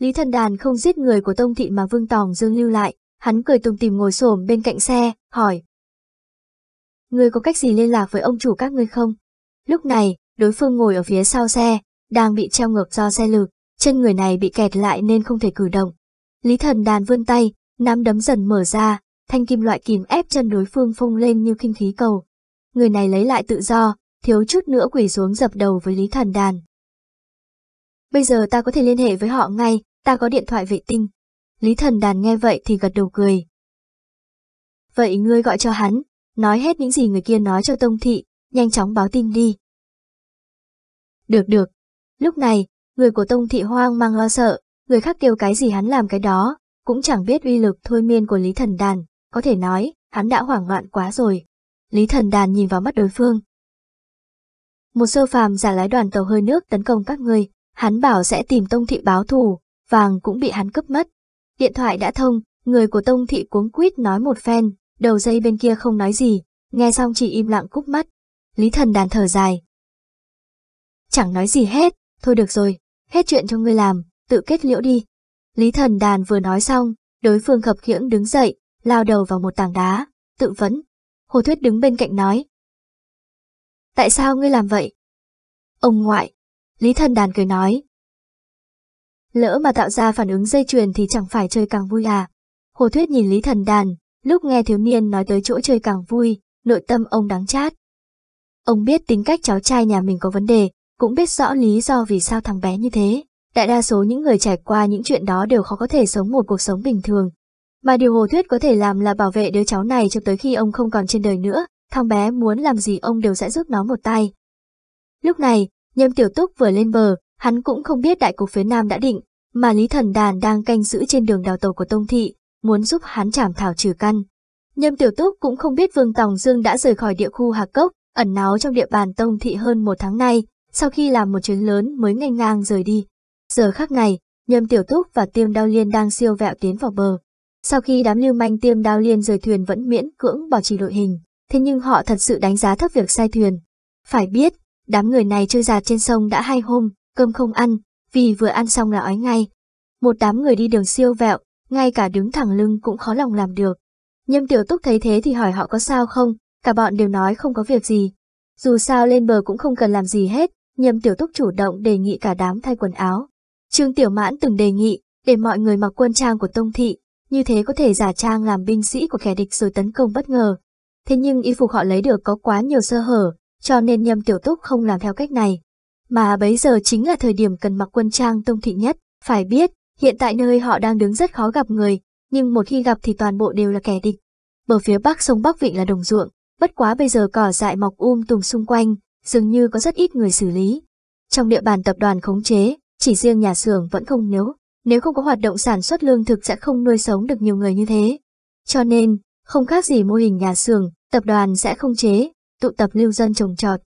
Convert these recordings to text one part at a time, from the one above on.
Lý Thần Đàn không giết người của Tông Thị mà Vương Tòng Dương lưu lại, hắn cười tùng tìm ngồi xổm bên cạnh xe, hỏi. người có cách gì liên lạc với ông chủ các ngươi không? Lúc này, đối phương ngồi ở phía sau xe, đang bị treo ngược do xe lực, chân người này bị kẹt lại nên không thể cử động. Lý Thần Đàn vươn tay, nắm đấm dần mở ra, thanh kim loại kìm ép chân đối phương phông lên như kinh khí cầu. Người này lấy lại tự do, thiếu chút nữa quỳ xuống dập đầu với Lý Thần Đàn. Bây giờ ta có thể liên hệ với họ ngay, ta có điện thoại vệ tinh. Lý Thần Đàn nghe vậy thì gật đầu cười. Vậy ngươi gọi cho hắn, nói hết những gì người kia nói cho Tông Thị, nhanh chóng báo tin đi. Được được. Lúc này, người của Tông Thị hoang mang lo sợ, người khác kêu cái gì hắn làm cái đó, cũng chẳng biết uy lực thôi miên của Lý Thần Đàn, có thể nói, hắn đã hoảng loạn quá rồi. Lý Thần Đàn nhìn vào mắt đối phương. Một sơ phàm giả lái đoàn tàu hơi nước tấn công các ngươi, hắn bảo sẽ tìm Tông Thị báo thù, vàng cũng bị hắn cướp mất. Điện thoại đã thông, người của Tông Thị cuống quýt nói một phen, đầu dây bên kia không nói gì, nghe xong chỉ im lặng cúp mắt. Lý Thần Đàn thở dài. Chẳng nói gì hết, thôi được rồi, hết chuyện cho ngươi làm, tự kết liễu đi. Lý Thần Đàn vừa nói xong, đối phương khập khiễng đứng dậy, lao đầu vào một tảng đá, tự vấn. Hồ Thuyết đứng bên cạnh nói. Tại sao ngươi làm vậy? Ông ngoại. Lý Thần Đàn cười nói. Lỡ mà tạo ra phản ứng dây chuyền thì chẳng phải chơi càng vui à. Hồ Thuyết nhìn Lý Thần Đàn, lúc nghe thiếu niên nói tới chỗ chơi càng vui, nội tâm ông đáng chát. Ông biết tính cách cháu trai nhà mình có vấn đề, cũng biết rõ lý do vì sao thằng bé như thế. Đại đa số những người trải qua những chuyện đó đều khó có thể sống một cuộc sống bình thường. Mà điều Hồ Thuyết có thể làm là bảo vệ đứa cháu này cho tới khi ông không còn trên đời nữa, thằng bé muốn làm gì ông đều sẽ giúp nó một tay. Lúc này, Nhâm Tiểu Túc vừa lên bờ, hắn cũng không biết đại cục phía Nam đã định, mà Lý Thần Đàn đang canh giữ trên đường đào tàu của Tông Thị, muốn giúp hắn trảm thảo trừ căn. Nhâm Tiểu Túc cũng không biết Vương Tòng Dương đã rời khỏi địa khu Hạc Cốc, ẩn náu trong địa bàn Tông Thị hơn một tháng nay, sau khi làm một chuyến lớn mới ngay ngang rời đi. Giờ khắc này, Nhâm Tiểu Túc và Tiêm Đao Liên đang siêu vẹo tiến vào bờ. Sau khi đám lưu manh Tiêm Đao Liên rời thuyền vẫn miễn cưỡng bảo trì đội hình, thế nhưng họ thật sự đánh giá thấp việc sai thuyền. Phải biết, đám người này chơi giạt trên sông đã hai hôm, cơm không ăn, vì vừa ăn xong là ói ngay. Một đám người đi đường siêu vẹo, ngay cả đứng thẳng lưng cũng khó lòng làm được. Nhâm Tiểu Túc thấy thế thì hỏi họ có sao không, cả bọn đều nói không có việc gì. Dù sao lên bờ cũng không cần làm gì hết, Nhâm Tiểu Túc chủ động đề nghị cả đám thay quần áo. Trương Tiểu Mãn từng đề nghị, để mọi người mặc quân trang của Tông Thị, như thế có thể giả trang làm binh sĩ của kẻ địch rồi tấn công bất ngờ. Thế nhưng y phục họ lấy được có quá nhiều sơ hở, cho nên Nhâm Tiểu Túc không làm theo cách này. Mà bấy giờ chính là thời điểm cần mặc quân trang Tông Thị nhất, phải biết, hiện tại nơi họ đang đứng rất khó gặp người, nhưng một khi gặp thì toàn bộ đều là kẻ địch. Bờ phía bắc sông Bắc Vịnh là đồng ruộng, bất quá bây giờ cỏ dại mọc um tùm xung quanh, dường như có rất ít người xử lý. Trong địa bàn tập đoàn khống chế, chỉ riêng nhà xưởng vẫn không nếu, nếu không có hoạt động sản xuất lương thực sẽ không nuôi sống được nhiều người như thế. Cho nên, không khác gì mô hình nhà xưởng, tập đoàn sẽ không chế, tụ tập lưu dân trồng trọt.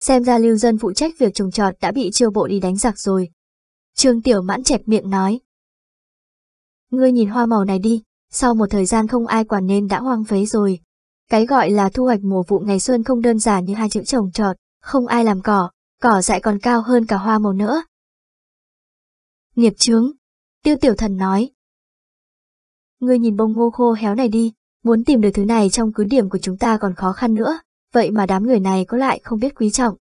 Xem ra lưu dân phụ trách việc trồng trọt đã bị chiêu bộ đi đánh giặc rồi. Trương Tiểu Mãn chẹp miệng nói. Ngươi nhìn hoa màu này đi, sau một thời gian không ai quản nên đã hoang phế rồi. Cái gọi là thu hoạch mùa vụ ngày xuân không đơn giản như hai chữ trồng trọt, không ai làm cỏ, cỏ dại còn cao hơn cả hoa màu nữa. Nghiệp chướng, tiêu tiểu thần nói. Ngươi nhìn bông ngô khô héo này đi, muốn tìm được thứ này trong cứ điểm của chúng ta còn khó khăn nữa, vậy mà đám người này có lại không biết quý trọng.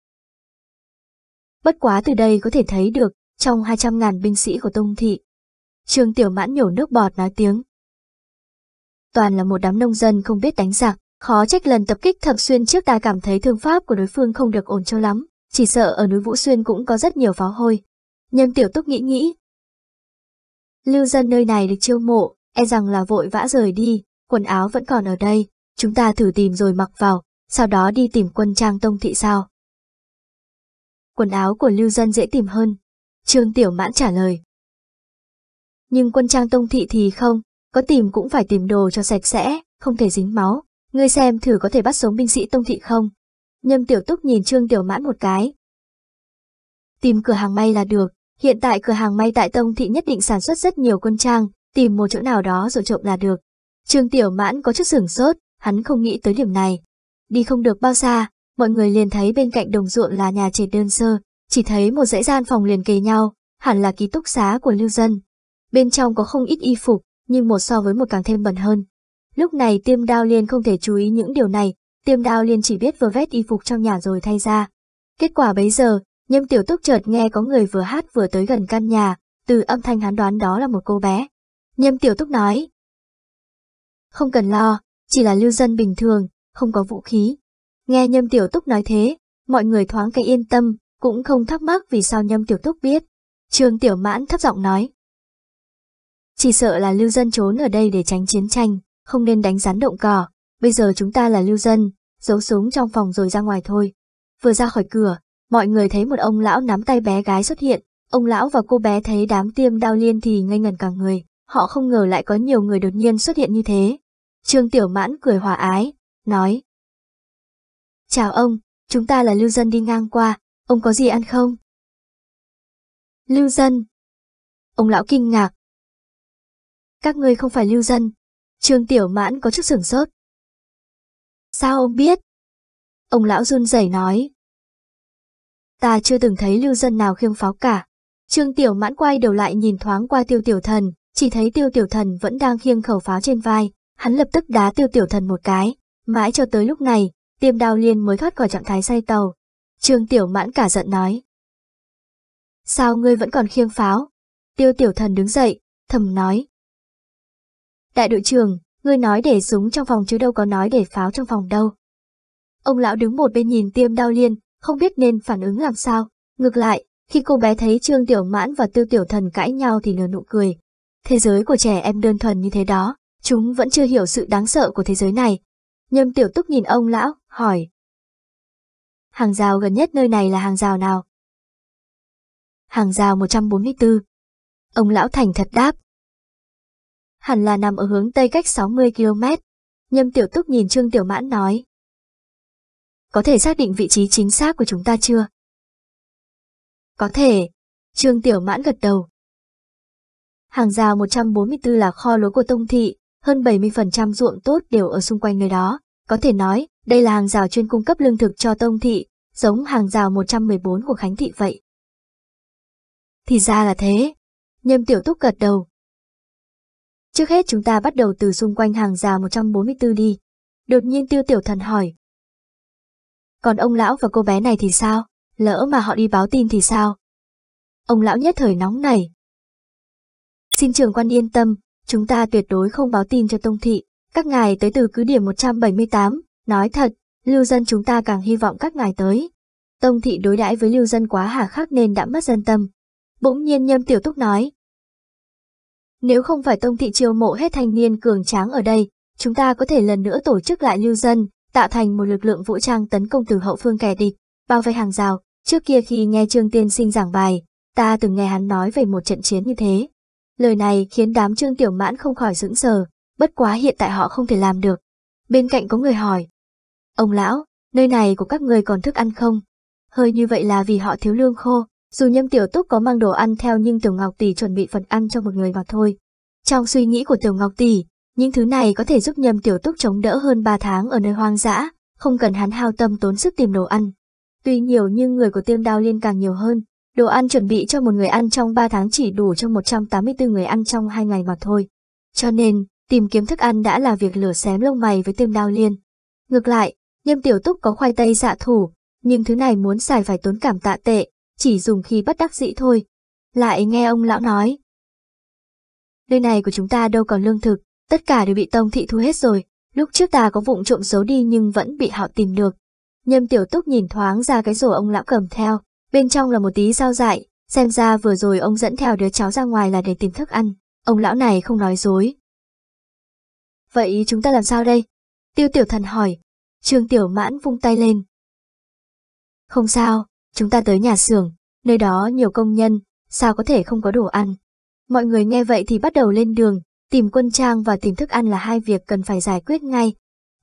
Bất quá từ đây có thể thấy được, trong 200.000 binh sĩ của Tông Thị. Trương Tiểu Mãn nhổ nước bọt nói tiếng. Toàn là một đám nông dân không biết đánh giặc, khó trách lần tập kích thập xuyên trước ta cảm thấy thương pháp của đối phương không được ổn cho lắm, chỉ sợ ở núi Vũ Xuyên cũng có rất nhiều pháo hôi. Nhâm Tiểu Túc nghĩ nghĩ. Lưu dân nơi này được chiêu mộ, e rằng là vội vã rời đi, quần áo vẫn còn ở đây, chúng ta thử tìm rồi mặc vào, sau đó đi tìm quân trang tông thị sao. Quần áo của lưu dân dễ tìm hơn, Trương Tiểu Mãn trả lời. Nhưng quân trang tông thị thì không, có tìm cũng phải tìm đồ cho sạch sẽ, không thể dính máu. Ngươi xem thử có thể bắt sống binh sĩ tông thị không? Nhâm Tiểu Túc nhìn Trương Tiểu Mãn một cái. Tìm cửa hàng may là được, hiện tại cửa hàng may tại tông thị nhất định sản xuất rất nhiều quân trang, tìm một chỗ nào đó rồi trộm là được. Trương Tiểu Mãn có chút sửng sốt, hắn không nghĩ tới điểm này. Đi không được bao xa, mọi người liền thấy bên cạnh đồng ruộng là nhà trệt đơn sơ, chỉ thấy một dãy gian phòng liền kề nhau, hẳn là ký túc xá của lưu dân. Bên trong có không ít y phục, nhưng một so với một càng thêm bẩn hơn. Lúc này tiêm đao liên không thể chú ý những điều này, tiêm đao liên chỉ biết vừa vét y phục trong nhà rồi thay ra. Kết quả bấy giờ, nhâm tiểu túc chợt nghe có người vừa hát vừa tới gần căn nhà, từ âm thanh hắn đoán đó là một cô bé. Nhâm tiểu túc nói. Không cần lo, chỉ là lưu dân bình thường, không có vũ khí. Nghe nhâm tiểu túc nói thế, mọi người thoáng cái yên tâm, cũng không thắc mắc vì sao nhâm tiểu túc biết. Trương tiểu mãn thấp giọng nói. Chỉ sợ là lưu dân trốn ở đây để tránh chiến tranh, không nên đánh rắn động cỏ. Bây giờ chúng ta là lưu dân, giấu súng trong phòng rồi ra ngoài thôi. Vừa ra khỏi cửa, mọi người thấy một ông lão nắm tay bé gái xuất hiện. Ông lão và cô bé thấy đám tiêm đao liên thì ngây ngần cả người. Họ không ngờ lại có nhiều người đột nhiên xuất hiện như thế. Trương Tiểu Mãn cười hòa ái, nói. Chào ông, chúng ta là lưu dân đi ngang qua, ông có gì ăn không? Lưu dân. Ông lão kinh ngạc. Các ngươi không phải lưu dân. Trương Tiểu Mãn có chút sửng sốt. Sao ông biết? Ông lão run rẩy nói. Ta chưa từng thấy lưu dân nào khiêng pháo cả. Trương Tiểu Mãn quay đầu lại nhìn thoáng qua tiêu tiểu thần, chỉ thấy tiêu tiểu thần vẫn đang khiêng khẩu pháo trên vai, hắn lập tức đá tiêu tiểu thần một cái. Mãi cho tới lúc này, tiêm đao liên mới thoát khỏi trạng thái say tàu. Trương Tiểu Mãn cả giận nói. Sao ngươi vẫn còn khiêng pháo? Tiêu tiểu thần đứng dậy, thầm nói. Đại đội trưởng, ngươi nói để súng trong phòng chứ đâu có nói để pháo trong phòng đâu. Ông lão đứng một bên nhìn tiêm đao liên, không biết nên phản ứng làm sao. Ngược lại, khi cô bé thấy Trương Tiểu Mãn và Tiêu Tiểu Thần cãi nhau thì nở nụ cười. Thế giới của trẻ em đơn thuần như thế đó, chúng vẫn chưa hiểu sự đáng sợ của thế giới này. Nhâm Tiểu Túc nhìn ông lão, hỏi. Hàng rào gần nhất nơi này là hàng rào nào? Hàng rào 144. Ông lão thành thật đáp. Hẳn là nằm ở hướng tây cách 60 km. Nhâm Tiểu Túc nhìn Trương Tiểu Mãn nói. Có thể xác định vị trí chính xác của chúng ta chưa? Có thể. Trương Tiểu Mãn gật đầu. Hàng rào 144 là kho lúa của Tông Thị, hơn 70% ruộng tốt đều ở xung quanh nơi đó. Có thể nói, đây là hàng rào chuyên cung cấp lương thực cho Tông Thị, giống hàng rào 114 của Khánh Thị vậy. Thì ra là thế. Nhâm Tiểu Túc gật đầu. Trước hết chúng ta bắt đầu từ xung quanh hàng rào 144 đi. Đột nhiên Tiêu Tiểu Thần hỏi. Còn ông lão và cô bé này thì sao? Lỡ mà họ đi báo tin thì sao? Ông lão nhất thời nóng nảy. Xin trường quan yên tâm, chúng ta tuyệt đối không báo tin cho Tông Thị. Các ngài tới từ cứ điểm 178, nói thật, lưu dân chúng ta càng hy vọng các ngài tới. Tông Thị đối đãi với lưu dân quá hà khắc nên đã mất dân tâm. Bỗng nhiên nhâm tiểu túc nói. Nếu không phải Tông Thị chiêu mộ hết thanh niên cường tráng ở đây, chúng ta có thể lần nữa tổ chức lại lưu dân, tạo thành một lực lượng vũ trang tấn công từ hậu phương kẻ địch, bao vây hàng rào. Trước kia khi nghe Trương Tiên Sinh giảng bài, ta từng nghe hắn nói về một trận chiến như thế. Lời này khiến đám Trương Tiểu Mãn không khỏi sững sờ, bất quá hiện tại họ không thể làm được. Bên cạnh có người hỏi. Ông lão, nơi này của các người còn thức ăn không? Hơi như vậy là vì họ thiếu lương khô, dù nhâm tiểu túc có mang đồ ăn theo nhưng Tiểu Ngọc Tỷ chuẩn bị phần ăn cho một người mà thôi. Trong suy nghĩ của Tiểu Ngọc Tỷ, những thứ này có thể giúp nhâm tiểu túc chống đỡ hơn 3 tháng ở nơi hoang dã, không cần hắn hao tâm tốn sức tìm đồ ăn. Tuy nhiều nhưng người của tiêm đao liên càng nhiều hơn, đồ ăn chuẩn bị cho một người ăn trong 3 tháng chỉ đủ cho 184 người ăn trong 2 ngày mà thôi. Cho nên, tìm kiếm thức ăn đã là việc lửa xém lông mày với tiêm đao liên. Ngược lại, nhâm tiểu túc có khoai tây dạ thủ, nhưng thứ này muốn xài phải tốn cảm tạ tệ, chỉ dùng khi bất đắc dĩ thôi. Lại nghe ông lão nói. Nơi này của chúng ta đâu còn lương thực, tất cả đều bị tông thị thu hết rồi, lúc trước ta có vụng trộm giấu đi nhưng vẫn bị họ tìm được. Nhâm tiểu túc nhìn thoáng ra cái rổ ông lão cầm theo, bên trong là một tí rau dại, xem ra vừa rồi ông dẫn theo đứa cháu ra ngoài là để tìm thức ăn, ông lão này không nói dối. Vậy chúng ta làm sao đây? Tiêu tiểu thần hỏi, trương tiểu mãn vung tay lên. Không sao, chúng ta tới nhà xưởng, nơi đó nhiều công nhân, sao có thể không có đồ ăn. Mọi người nghe vậy thì bắt đầu lên đường, tìm quân trang và tìm thức ăn là hai việc cần phải giải quyết ngay.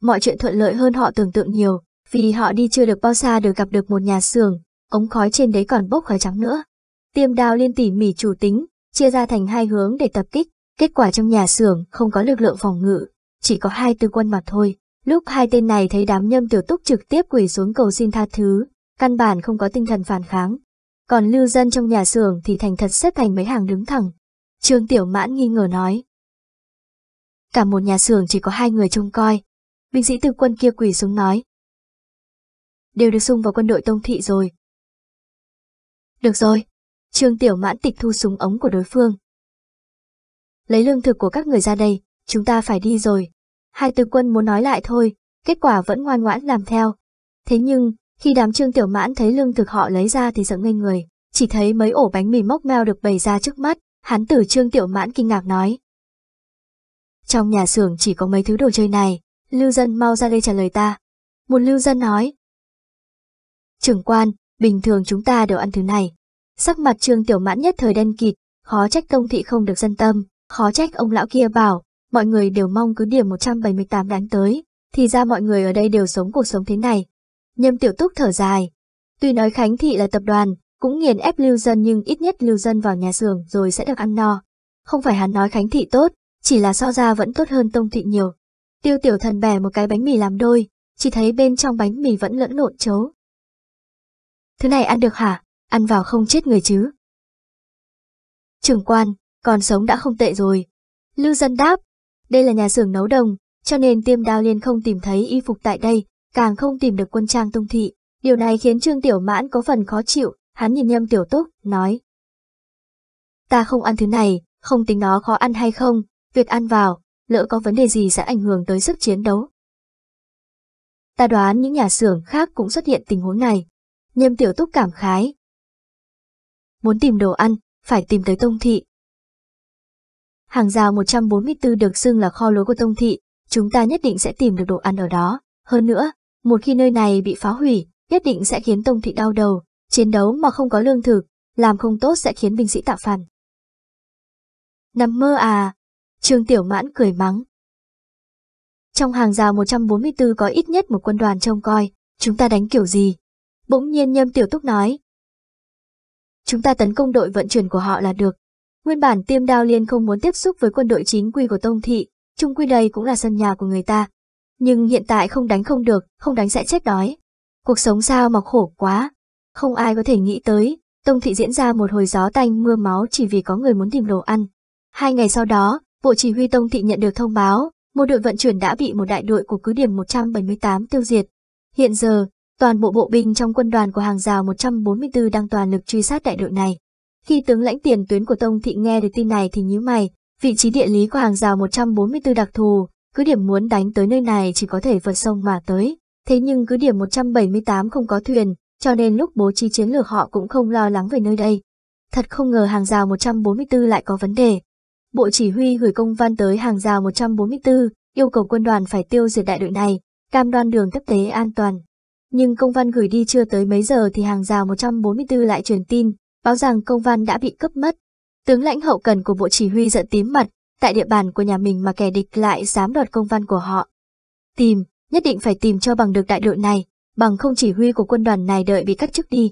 Mọi chuyện thuận lợi hơn họ tưởng tượng nhiều, vì họ đi chưa được bao xa được gặp được một nhà xưởng, ống khói trên đấy còn bốc khói trắng nữa. Tiêm đao liên tỉ mỉ chủ tính, chia ra thành hai hướng để tập kích, kết quả trong nhà xưởng không có lực lượng phòng ngự, chỉ có hai tư quân mà thôi. Lúc hai tên này thấy đám nhâm tiểu túc trực tiếp quỳ xuống cầu xin tha thứ, căn bản không có tinh thần phản kháng. còn lưu dân trong nhà xưởng thì thành thật xếp thành mấy hàng đứng thẳng. Trương Tiểu Mãn nghi ngờ nói. Cả một nhà xưởng chỉ có hai người trông coi. Binh sĩ từ quân kia quỳ xuống nói. Đều được xung vào quân đội tông thị rồi. Được rồi. Trương Tiểu Mãn tịch thu súng ống của đối phương. Lấy lương thực của các người ra đây, chúng ta phải đi rồi. Hai tư quân muốn nói lại thôi, kết quả vẫn ngoan ngoãn làm theo. Thế nhưng, khi đám trương tiểu mãn thấy lương thực họ lấy ra thì sợ ngây người, chỉ thấy mấy ổ bánh mì mốc meo được bày ra trước mắt, hắn tử trương tiểu mãn kinh ngạc nói. Trong nhà xưởng chỉ có mấy thứ đồ chơi này, lưu dân mau ra đây trả lời ta. Một lưu dân nói. Trưởng quan, bình thường chúng ta đều ăn thứ này. Sắc mặt trương tiểu mãn nhất thời đen kịt, khó trách công thị không được dân tâm, khó trách ông lão kia bảo, mọi người đều mong cứ điểm 178 đánh tới, thì ra mọi người ở đây đều sống cuộc sống thế này. Nhâm tiểu túc thở dài. Tuy nói Khánh Thị là tập đoàn, cũng nghiền ép lưu dân nhưng ít nhất lưu dân vào nhà xưởng rồi sẽ được ăn no. Không phải hắn nói Khánh Thị tốt, chỉ là so ra vẫn tốt hơn Tông Thị nhiều. Tiêu tiểu thần bẻ một cái bánh mì làm đôi, chỉ thấy bên trong bánh mì vẫn lẫn lộn chấu. Thứ này ăn được hả? Ăn vào không chết người chứ? Trưởng quan, còn sống đã không tệ rồi. Lưu dân đáp, đây là nhà xưởng nấu đồng, cho nên tiêm đao liên không tìm thấy y phục tại đây, càng không tìm được quân trang tông thị. Điều này khiến Trương Tiểu Mãn có phần khó chịu, hắn nhìn nhâm Tiểu Túc, nói. Ta không ăn thứ này, không tính nó khó ăn hay không, việc ăn vào, lỡ có vấn đề gì sẽ ảnh hưởng tới sức chiến đấu. Ta đoán những nhà xưởng khác cũng xuất hiện tình huống này. Nhâm Tiểu Túc cảm khái. Muốn tìm đồ ăn, phải tìm tới Tông Thị. Hàng rào 144 được xưng là kho lúa của Tông Thị, chúng ta nhất định sẽ tìm được đồ ăn ở đó. Hơn nữa, một khi nơi này bị phá hủy, nhất định sẽ khiến Tông Thị đau đầu, chiến đấu mà không có lương thực, làm không tốt sẽ khiến binh sĩ tạo phản. Nằm mơ à? Trương Tiểu Mãn cười mắng. Trong hàng rào 144 có ít nhất một quân đoàn trông coi, chúng ta đánh kiểu gì? Bỗng nhiên Nhâm Tiểu Túc nói. Chúng ta tấn công đội vận chuyển của họ là được. Nguyên bản tiêm đao liên không muốn tiếp xúc với quân đội chính quy của Tông Thị, chung quy đây cũng là sân nhà của người ta, nhưng hiện tại không đánh không được, không đánh sẽ chết đói. Cuộc sống sao mà khổ quá. Không ai có thể nghĩ tới, Tông Thị diễn ra một hồi gió tanh mưa máu chỉ vì có người muốn tìm đồ ăn. Hai ngày sau đó, Bộ Chỉ huy Tông Thị nhận được thông báo, một đội vận chuyển đã bị một đại đội của cứ điểm 178 tiêu diệt. Hiện giờ, toàn bộ bộ binh trong quân đoàn của hàng rào 144 đang toàn lực truy sát đại đội này. Khi tướng lãnh tiền tuyến của Tông Thị nghe được tin này thì nhíu mày, vị trí địa lý của hàng rào 144 đặc thù, cứ điểm muốn đánh tới nơi này chỉ có thể vượt sông mà tới. Thế nhưng cứ điểm 178 không có thuyền, cho nên lúc bố trí chiến lược họ cũng không lo lắng về nơi đây. Thật không ngờ hàng rào 144 lại có vấn đề. Bộ chỉ huy gửi công văn tới hàng rào 144, yêu cầu quân đoàn phải tiêu diệt đại đội này, cam đoan đường tiếp tế an toàn. Nhưng công văn gửi đi chưa tới mấy giờ thì hàng rào 144 lại truyền tin, báo rằng công văn đã bị cướp mất. Tướng lãnh hậu cần của bộ chỉ huy giận tím mặt, tại địa bàn của nhà mình mà kẻ địch lại dám đoạt công văn của họ. Tìm, nhất định phải tìm cho bằng được đại đội này, bằng không chỉ huy của quân đoàn này đợi bị cắt chức đi.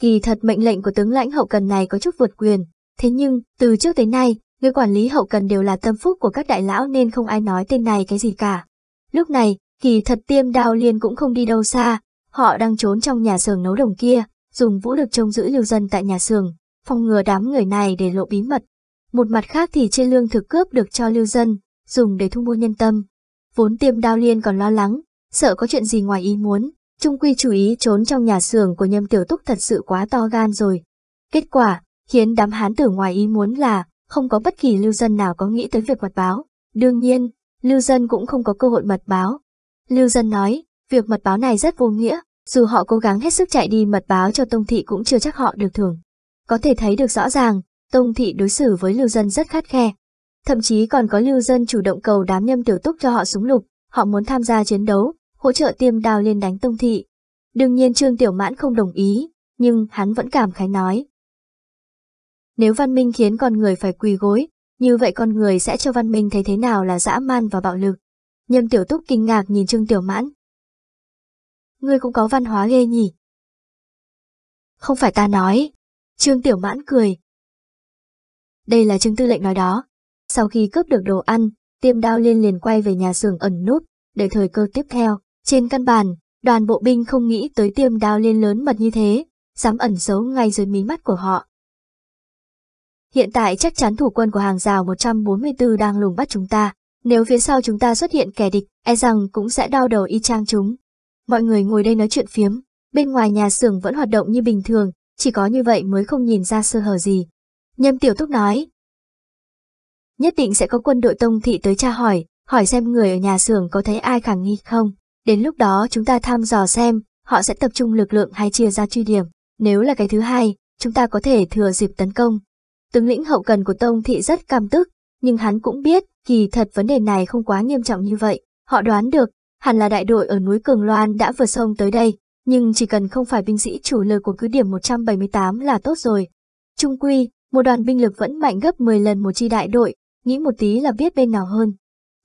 Kỳ thật mệnh lệnh của tướng lãnh hậu cần này có chút vượt quyền, thế nhưng, từ trước tới nay, người quản lý hậu cần đều là tâm phúc của các đại lão nên không ai nói tên này cái gì cả. Lúc này, kỳ thật tiêm đao liên cũng không đi đâu xa, họ đang trốn trong nhà xưởng nấu đồng kia, dùng vũ lực trông giữ lưu dân tại nhà xưởng, phòng ngừa đám người này để lộ bí mật. Một mặt khác thì trên lương thực cướp được cho lưu dân, dùng để thu mua nhân tâm. Vốn tiêm đao liên còn lo lắng, sợ có chuyện gì ngoài ý muốn, trung quy chủ ý trốn trong nhà xưởng của nhâm tiểu túc thật sự quá to gan rồi. Kết quả, khiến đám hán tử ngoài ý muốn là, không có bất kỳ lưu dân nào có nghĩ tới việc mật báo. Đương nhiên, lưu dân cũng không có cơ hội mật báo. Lưu dân nói, việc mật báo này rất vô nghĩa, dù họ cố gắng hết sức chạy đi mật báo cho Tông Thị cũng chưa chắc họ được thưởng. Có thể thấy được rõ ràng, Tông Thị đối xử với lưu dân rất khắt khe. Thậm chí còn có lưu dân chủ động cầu đám nhâm tiểu túc cho họ súng lục, họ muốn tham gia chiến đấu, hỗ trợ tiêm đào lên đánh Tông Thị. Đương nhiên Trương Tiểu Mãn không đồng ý, nhưng hắn vẫn cảm khái nói. Nếu văn minh khiến con người phải quỳ gối, như vậy con người sẽ cho văn minh thấy thế nào là dã man và bạo lực. Nhâm Tiểu Túc kinh ngạc nhìn Trương Tiểu Mãn. Ngươi cũng có văn hóa ghê nhỉ? Không phải ta nói. Trương Tiểu Mãn cười, đây là Trương Tư lệnh nói đó. Sau khi cướp được đồ ăn, tiêm đao liên liền quay về nhà xưởng ẩn núp, để thời cơ tiếp theo. Trên căn bản, đoàn bộ binh không nghĩ tới tiêm đao liên lớn mật như thế, dám ẩn giấu ngay dưới mí mắt của họ. Hiện tại chắc chắn thủ quân của hàng rào 144 đang lùng bắt chúng ta. Nếu phía sau chúng ta xuất hiện kẻ địch, e rằng cũng sẽ đau đầu y chang chúng. Mọi người ngồi đây nói chuyện phiếm, bên ngoài nhà xưởng vẫn hoạt động như bình thường, chỉ có như vậy mới không nhìn ra sơ hở gì. Nhâm tiểu thúc nói. Nhất định sẽ có quân đội tông thị tới tra hỏi, hỏi xem người ở nhà xưởng có thấy ai khả nghi không. Đến lúc đó chúng ta thăm dò xem, họ sẽ tập trung lực lượng hay chia ra truy điểm. Nếu là cái thứ hai, chúng ta có thể thừa dịp tấn công. Tướng lĩnh hậu cần của Tông Thị rất cam tức, nhưng hắn cũng biết, kỳ thật vấn đề này không quá nghiêm trọng như vậy. Họ đoán được, hẳn là đại đội ở núi Cường Loan đã vượt sông tới đây, nhưng chỉ cần không phải binh sĩ chủ lực của cứ điểm 178 là tốt rồi. Trung quy, một đoàn binh lực vẫn mạnh gấp 10 lần một chi đại đội, nghĩ một tí là biết bên nào hơn.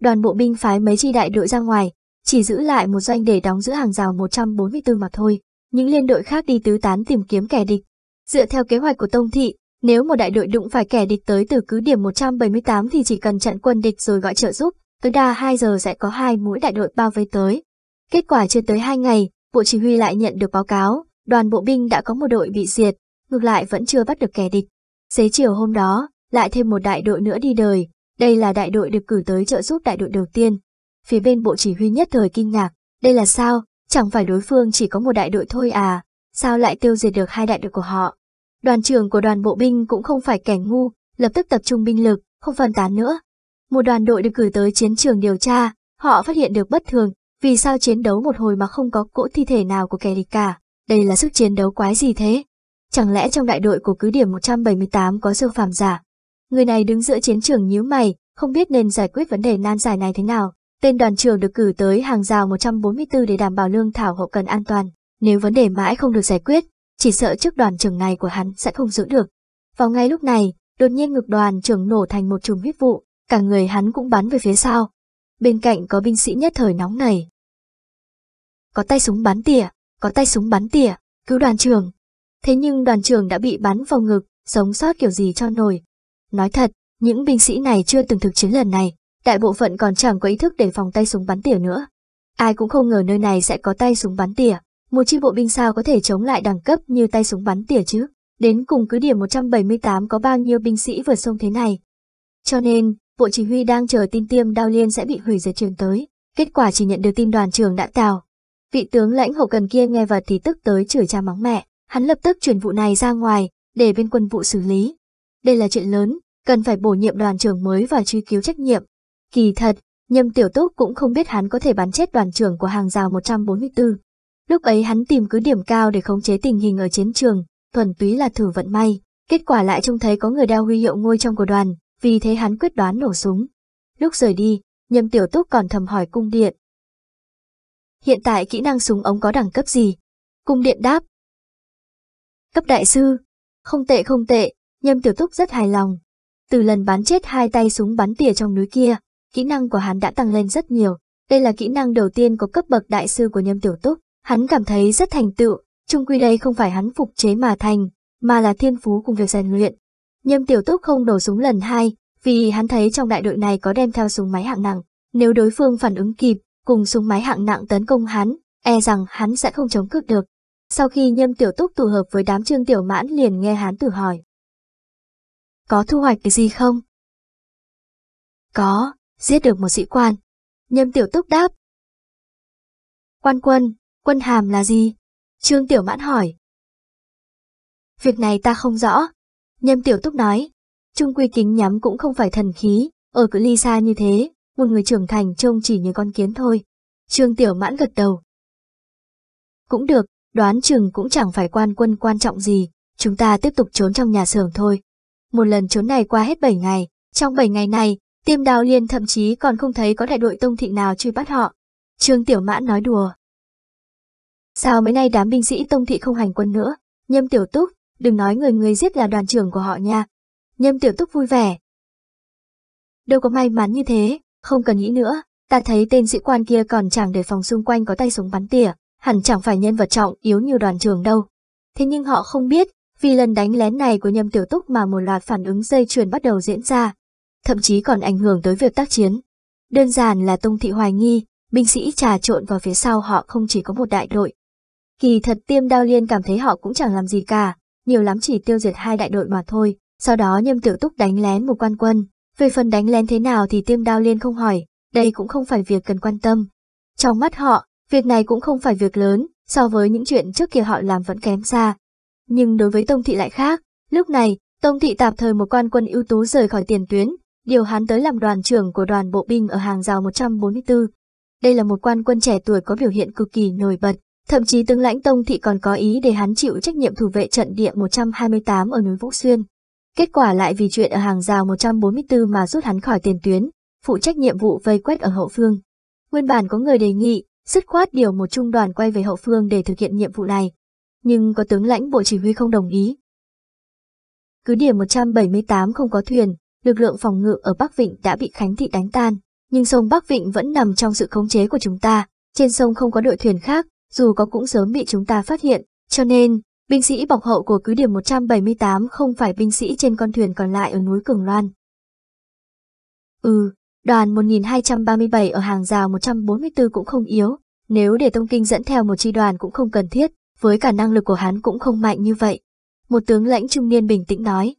Đoàn bộ binh phái mấy chi đại đội ra ngoài, chỉ giữ lại một doanh để đóng giữ hàng rào 144 mà thôi. Những liên đội khác đi tứ tán tìm kiếm kẻ địch. Dựa theo kế hoạch của Tông Thị, nếu một đại đội đụng phải kẻ địch tới từ cứ điểm 178 thì chỉ cần chặn quân địch rồi gọi trợ giúp, tối đa 2 giờ sẽ có hai mũi đại đội bao vây tới. Kết quả chưa tới 2 ngày, Bộ Chỉ huy lại nhận được báo cáo, đoàn bộ binh đã có một đội bị diệt, ngược lại vẫn chưa bắt được kẻ địch. Xế chiều hôm đó, lại thêm một đại đội nữa đi đời, đây là đại đội được cử tới trợ giúp đại đội đầu tiên. Phía bên Bộ Chỉ huy nhất thời kinh ngạc, đây là sao, chẳng phải đối phương chỉ có một đại đội thôi à, sao lại tiêu diệt được hai đại đội của họ. Đoàn trưởng của đoàn bộ binh cũng không phải kẻ ngu, lập tức tập trung binh lực, không phân tán nữa. Một đoàn đội được cử tới chiến trường điều tra, họ phát hiện được bất thường, vì sao chiến đấu một hồi mà không có cỗ thi thể nào của kẻ địch cả. Đây là sức chiến đấu quái gì thế? Chẳng lẽ trong đại đội của cứ điểm 178 có siêu phàm giả? Người này đứng giữa chiến trường nhíu mày, không biết nên giải quyết vấn đề nan giải này thế nào. Tên đoàn trưởng được cử tới hàng rào 144 để đảm bảo lương thảo hậu cần an toàn. Nếu vấn đề mãi không được giải quyết, chỉ sợ chức đoàn trưởng này của hắn sẽ không giữ được. Vào ngay lúc này, đột nhiên ngực đoàn trưởng nổ thành một chùm huyết vụ, cả người hắn cũng bắn về phía sau. Bên cạnh có binh sĩ nhất thời nóng nảy. Có tay súng bắn tỉa, có tay súng bắn tỉa, cứu đoàn trưởng. Thế nhưng đoàn trưởng đã bị bắn vào ngực, sống sót kiểu gì cho nổi. Nói thật, những binh sĩ này chưa từng thực chiến lần này, đại bộ phận còn chẳng có ý thức để phòng tay súng bắn tỉa nữa. Ai cũng không ngờ nơi này sẽ có tay súng bắn tỉa, một chi bộ binh sao có thể chống lại đẳng cấp như tay súng bắn tỉa chứ? Đến cùng cứ điểm 178 có bao nhiêu binh sĩ vượt sông thế này? Cho nên, bộ chỉ huy đang chờ tin tiêm đao liên sẽ bị hủy diệt truyền tới. Kết quả chỉ nhận được tin đoàn trưởng đã tào. Vị tướng lãnh hậu cần kia nghe vật thì tức tới chửi cha mắng mẹ. Hắn lập tức chuyển vụ này ra ngoài, để bên quân vụ xử lý. Đây là chuyện lớn, cần phải bổ nhiệm đoàn trưởng mới và truy cứu trách nhiệm. Kỳ thật, Nhâm Tiểu Túc cũng không biết hắn có thể bắn chết đoàn trưởng của hàng rào 144. Lúc ấy hắn tìm cứ điểm cao để khống chế tình hình ở chiến trường, thuần túy là thử vận may. Kết quả lại trông thấy có người đeo huy hiệu ngôi trong của đoàn, vì thế hắn quyết đoán nổ súng. Lúc rời đi, nhâm tiểu túc còn thầm hỏi cung điện. Hiện tại kỹ năng súng ống có đẳng cấp gì? Cung điện đáp. Cấp đại sư. Không tệ không tệ, nhâm tiểu túc rất hài lòng. Từ lần bắn chết hai tay súng bắn tỉa trong núi kia, kỹ năng của hắn đã tăng lên rất nhiều. Đây là kỹ năng đầu tiên có cấp bậc đại sư của nhâm tiểu túc. Hắn cảm thấy rất thành tựu, chung quy đây không phải hắn phục chế mà thành, mà là thiên phú cùng việc rèn luyện. Nhâm tiểu túc không nổ súng lần hai, vì hắn thấy trong đại đội này có đem theo súng máy hạng nặng. Nếu đối phương phản ứng kịp, cùng súng máy hạng nặng tấn công hắn, e rằng hắn sẽ không chống cự được. Sau khi nhâm tiểu túc tụ hợp với đám trương tiểu mãn liền nghe hắn tự hỏi. Có thu hoạch cái gì không? Có, giết được một sĩ quan. Nhâm tiểu túc đáp. Quan quân, Quân hàm là gì? Trương Tiểu Mãn hỏi. Việc này ta không rõ. Nhâm Tiểu Túc nói. Trung quy kính nhắm cũng không phải thần khí, ở cự ly xa như thế, một người trưởng thành trông chỉ như con kiến thôi. Trương Tiểu Mãn gật đầu. Cũng được, đoán chừng cũng chẳng phải quan quân quan trọng gì, chúng ta tiếp tục trốn trong nhà xưởng thôi. Một lần trốn này qua hết 7 ngày, trong 7 ngày này, tiêm đào liên thậm chí còn không thấy có đại đội tông thị nào truy bắt họ. Trương Tiểu Mãn nói đùa. Sao mấy nay đám binh sĩ tông thị không hành quân nữa? Nhâm tiểu túc, đừng nói người người giết là đoàn trưởng của họ nha. Nhâm tiểu túc vui vẻ. Đâu có may mắn như thế, không cần nghĩ nữa, ta thấy tên sĩ quan kia còn chẳng để phòng xung quanh có tay súng bắn tỉa, hẳn chẳng phải nhân vật trọng yếu như đoàn trưởng đâu. Thế nhưng họ không biết, vì lần đánh lén này của nhâm tiểu túc mà một loạt phản ứng dây chuyền bắt đầu diễn ra, thậm chí còn ảnh hưởng tới việc tác chiến. Đơn giản là Tông Thị hoài nghi, binh sĩ trà trộn vào phía sau họ không chỉ có một đại đội, Kỳ thật tiêm đao liên cảm thấy họ cũng chẳng làm gì cả, nhiều lắm chỉ tiêu diệt hai đại đội mà thôi, sau đó nhâm tiểu túc đánh lén một quan quân. Về phần đánh lén thế nào thì tiêm đao liên không hỏi, đây cũng không phải việc cần quan tâm. Trong mắt họ, việc này cũng không phải việc lớn, so với những chuyện trước kia họ làm vẫn kém xa. Nhưng đối với Tông Thị lại khác, lúc này, Tông Thị tạm thời một quan quân ưu tú rời khỏi tiền tuyến, điều hắn tới làm đoàn trưởng của đoàn bộ binh ở hàng rào 144. Đây là một quan quân trẻ tuổi có biểu hiện cực kỳ nổi bật, thậm chí tướng lãnh Tông Thị còn có ý để hắn chịu trách nhiệm thủ vệ trận địa 128 ở núi Vũ Xuyên. Kết quả lại vì chuyện ở hàng rào 144 mà rút hắn khỏi tiền tuyến, phụ trách nhiệm vụ vây quét ở hậu phương. Nguyên bản có người đề nghị, dứt khoát điều một trung đoàn quay về hậu phương để thực hiện nhiệm vụ này. Nhưng có tướng lãnh bộ chỉ huy không đồng ý. Cứ điểm 178 không có thuyền, lực lượng phòng ngự ở Bắc Vịnh đã bị Khánh Thị đánh tan, nhưng sông Bắc Vịnh vẫn nằm trong sự khống chế của chúng ta, trên sông không có đội thuyền khác, dù có cũng sớm bị chúng ta phát hiện, cho nên, binh sĩ bọc hậu của cứ điểm 178 không phải binh sĩ trên con thuyền còn lại ở núi Cường Loan. Ừ, đoàn 1237 ở hàng rào 144 cũng không yếu, nếu để Tông Kinh dẫn theo một chi đoàn cũng không cần thiết, với cả năng lực của hắn cũng không mạnh như vậy. Một tướng lãnh trung niên bình tĩnh nói.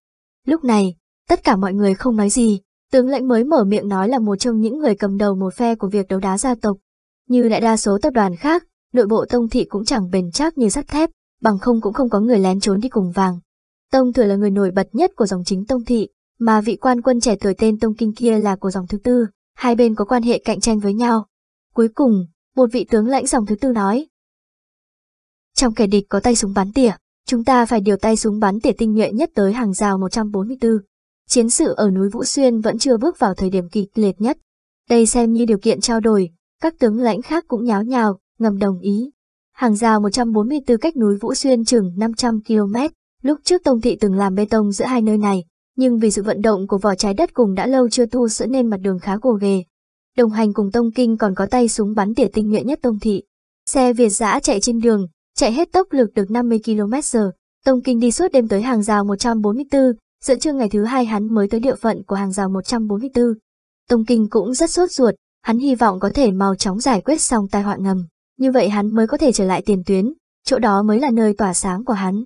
Lúc này, tất cả mọi người không nói gì, tướng lãnh mới mở miệng nói là một trong những người cầm đầu một phe của việc đấu đá gia tộc. Như đại đa số tập đoàn khác, nội bộ Tông Thị cũng chẳng bền chắc như sắt thép, bằng không cũng không có người lén trốn đi cùng vàng. Tông Thừa là người nổi bật nhất của dòng chính Tông Thị, mà vị quan quân trẻ tuổi tên Tông Kinh kia là của dòng thứ tư, hai bên có quan hệ cạnh tranh với nhau. Cuối cùng, một vị tướng lãnh dòng thứ tư nói. Trong kẻ địch có tay súng bắn tỉa, chúng ta phải điều tay súng bắn tỉa tinh nhuệ nhất tới hàng rào 144. Chiến sự ở núi Vũ Xuyên vẫn chưa bước vào thời điểm kịch liệt nhất. Đây xem như điều kiện trao đổi, các tướng lãnh khác cũng nháo nhào, ngầm đồng ý. Hàng rào 144 cách núi Vũ Xuyên chừng 500 km, lúc trước Tông Thị từng làm bê tông giữa hai nơi này, nhưng vì sự vận động của vỏ trái đất cùng đã lâu chưa thu sữa nên mặt đường khá gồ ghề. Đồng hành cùng Tông Kinh còn có tay súng bắn tỉa tinh nhuệ nhất Tông Thị. Xe Việt giã chạy trên đường, chạy hết tốc lực được 50 km/h. Tông Kinh đi suốt đêm tới hàng rào 144, giữa trưa ngày thứ hai hắn mới tới địa phận của hàng rào 144. Tông Kinh cũng rất sốt ruột, hắn hy vọng có thể mau chóng giải quyết xong tai họa ngầm. Như vậy hắn mới có thể trở lại tiền tuyến, chỗ đó mới là nơi tỏa sáng của hắn.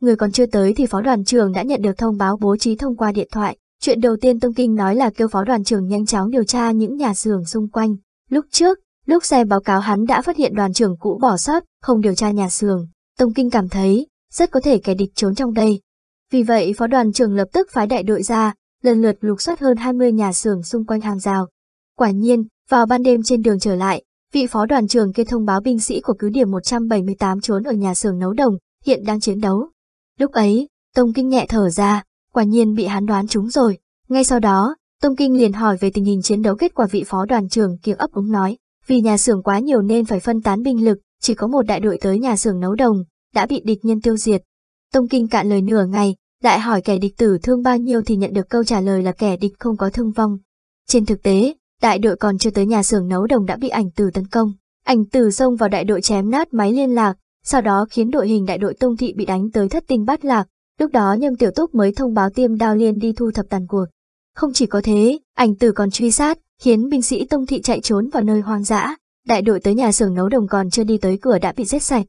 Người còn chưa tới thì phó đoàn trưởng đã nhận được thông báo bố trí thông qua điện thoại. Chuyện đầu tiên Tông Kinh nói là kêu phó đoàn trưởng nhanh chóng điều tra những nhà xưởng xung quanh. Lúc trước, lúc xe báo cáo hắn đã phát hiện đoàn trưởng cũ bỏ sót, không điều tra nhà xưởng. Tông Kinh cảm thấy, rất có thể kẻ địch trốn trong đây. Vì vậy phó đoàn trưởng lập tức phái đại đội ra, lần lượt lục soát hơn 20 nhà xưởng xung quanh hàng rào. Quả nhiên, vào ban đêm trên đường trở lại, vị phó đoàn trưởng kia thông báo binh sĩ của cứ điểm 178 trốn ở nhà xưởng nấu đồng, hiện đang chiến đấu. Lúc ấy, Tông Kinh nhẹ thở ra, quả nhiên bị hắn đoán trúng rồi. Ngay sau đó, Tông Kinh liền hỏi về tình hình chiến đấu kết quả vị phó đoàn trưởng kia ấp úng nói, vì nhà xưởng quá nhiều nên phải phân tán binh lực, chỉ có một đại đội tới nhà xưởng nấu đồng, đã bị địch nhân tiêu diệt. Tông Kinh cạn lời nửa ngày, lại hỏi kẻ địch tử thương bao nhiêu thì nhận được câu trả lời là kẻ địch không có thương vong. Trên thực tế, đại đội còn chưa tới nhà xưởng nấu đồng đã bị ảnh tử tấn công. Ảnh tử xông vào đại đội chém nát máy liên lạc, sau đó khiến đội hình đại đội Tông Thị bị đánh tới thất tinh bát lạc, lúc đó Nhâm Tiểu Túc mới thông báo tiêm đao liên đi thu thập tàn cuộc. Không chỉ có thế, ảnh tử còn truy sát, khiến binh sĩ Tông Thị chạy trốn vào nơi hoang dã, đại đội tới nhà xưởng nấu đồng còn chưa đi tới cửa đã bị giết sạch.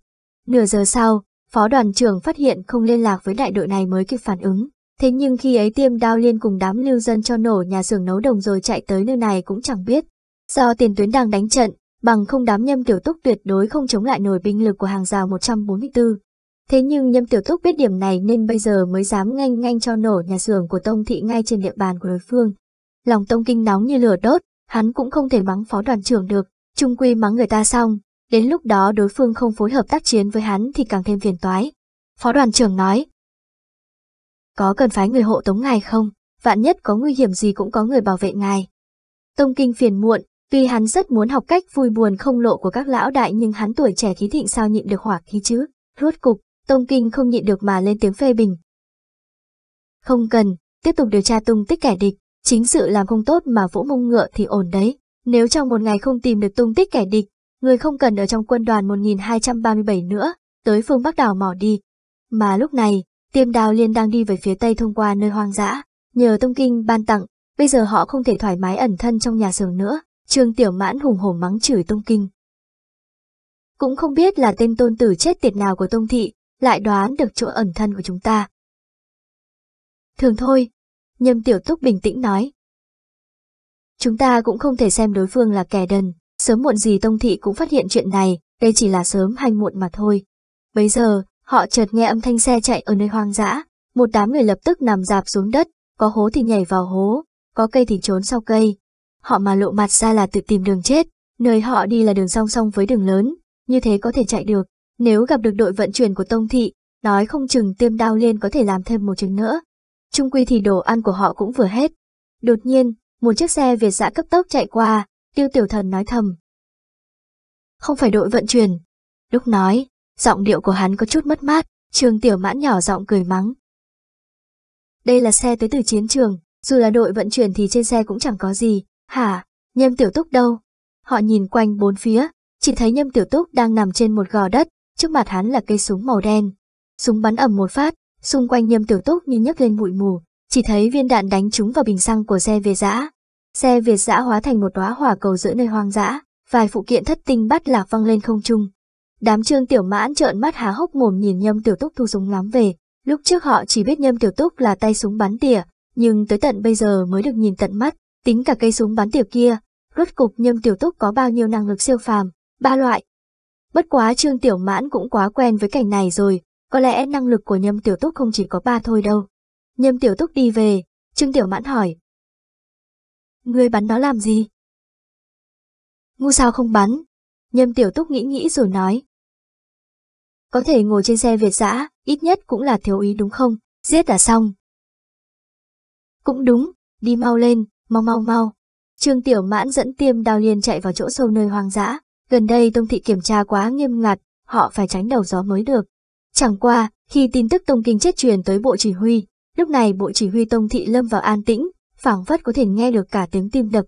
Nửa giờ sau, phó đoàn trưởng phát hiện không liên lạc với đại đội này mới kịp phản ứng. Thế nhưng khi ấy tiêm đao liên cùng đám lưu dân cho nổ nhà xưởng nấu đồng rồi chạy tới nơi này cũng chẳng biết. Do tiền tuyến đang đánh trận, bằng không đám nhâm tiểu túc tuyệt đối không chống lại nổi binh lực của hàng rào 144. Thế nhưng nhâm tiểu túc biết điểm này nên bây giờ mới dám nhanh nhanh cho nổ nhà xưởng của Tông Thị ngay trên địa bàn của đối phương. Lòng Tông Kinh nóng như lửa đốt, hắn cũng không thể mắng phó đoàn trưởng được, trung quy mắng người ta xong, đến lúc đó đối phương không phối hợp tác chiến với hắn thì càng thêm phiền toái. Phó đoàn trưởng nói, có cần phái người hộ tống ngài không? Vạn nhất có nguy hiểm gì cũng có người bảo vệ ngài. Tông Kinh phiền muộn, tuy hắn rất muốn học cách vui buồn không lộ của các lão đại nhưng hắn tuổi trẻ khí thịnh sao nhịn được hỏa khí chứ. Rốt cục, Tông Kinh không nhịn được mà lên tiếng phê bình. Không cần, tiếp tục điều tra tung tích kẻ địch, chính sự làm không tốt mà vỗ mông ngựa thì ổn đấy. Nếu trong một ngày không tìm được tung tích kẻ địch, người không cần ở trong quân đoàn 1237 nữa, tới phương Bắc đảo mỏ đi. Mà lúc này, Tiêm đào liên đang đi về phía tây thông qua nơi hoang dã, nhờ tông kinh ban tặng, bây giờ họ không thể thoải mái ẩn thân trong nhà xưởng nữa, Trương Tiểu Mãn hùng hổ mắng chửi tông kinh. cũng không biết là tên tôn tử chết tiệt nào của Tông Thị, lại đoán được chỗ ẩn thân của chúng ta. Thường thôi, Nhâm Tiểu Túc bình tĩnh nói. Chúng ta cũng không thể xem đối phương là kẻ đần, sớm muộn gì Tông Thị cũng phát hiện chuyện này, đây chỉ là sớm hay muộn mà thôi. Bây giờ, họ chợt nghe âm thanh xe chạy ở nơi hoang dã, một đám người lập tức nằm dạp xuống đất, có hố thì nhảy vào hố, có cây thì trốn sau cây. Họ mà lộ mặt ra là tự tìm đường chết, nơi họ đi là đường song song với đường lớn, như thế có thể chạy được. Nếu gặp được đội vận chuyển của Tông Thị, nói không chừng tiêm đao lên có thể làm thêm một chừng nữa. Trung quy thì đồ ăn của họ cũng vừa hết. Đột nhiên, một chiếc xe Việt dã cấp tốc chạy qua, tiêu tiểu thần nói thầm. Không phải đội vận chuyển. Lúc nói, giọng điệu của hắn có chút mất mát, trường tiểu mãn nhỏ giọng cười mắng. Đây là xe tới từ chiến trường, dù là đội vận chuyển thì trên xe cũng chẳng có gì, hả, nhâm tiểu túc đâu? Họ nhìn quanh bốn phía, chỉ thấy nhâm tiểu túc đang nằm trên một gò đất, trước mặt hắn là cây súng màu đen. Súng bắn ầm một phát, xung quanh nhâm tiểu túc như nhấc lên bụi mù, chỉ thấy viên đạn đánh trúng vào bình xăng của xe Việt dã. Xe Việt dã hóa thành một đóa hỏa cầu giữa nơi hoang dã, vài phụ kiện thất tinh bắt lạc văng lên không trung. Đám trương tiểu mãn trợn mắt há hốc mồm nhìn nhâm tiểu túc thu súng ngắm về, lúc trước họ chỉ biết nhâm tiểu túc là tay súng bắn tỉa, nhưng tới tận bây giờ mới được nhìn tận mắt, tính cả cây súng bắn tỉa kia, rốt cục nhâm tiểu túc có bao nhiêu năng lực siêu phàm, ba loại. Bất quá trương tiểu mãn cũng quá quen với cảnh này rồi, có lẽ năng lực của nhâm tiểu túc không chỉ có ba thôi đâu. Nhâm tiểu túc đi về, trương tiểu mãn hỏi. Ngươi bắn nó làm gì? Ngu sao không bắn? Nhâm tiểu túc nghĩ nghĩ rồi nói. Có thể ngồi trên xe Việt dã, ít nhất cũng là thiếu ý đúng không? Giết là xong. Cũng đúng, đi mau lên, mau mau mau. Trương Tiểu Mãn dẫn tiêm đào liền chạy vào chỗ sâu nơi hoang dã. Gần đây Tông Thị kiểm tra quá nghiêm ngặt, họ phải tránh đầu gió mới được. Chẳng qua, khi tin tức Tông Kinh chết truyền tới Bộ Chỉ huy, lúc này Bộ Chỉ huy Tông Thị lâm vào an tĩnh, phảng phất có thể nghe được cả tiếng tim đập.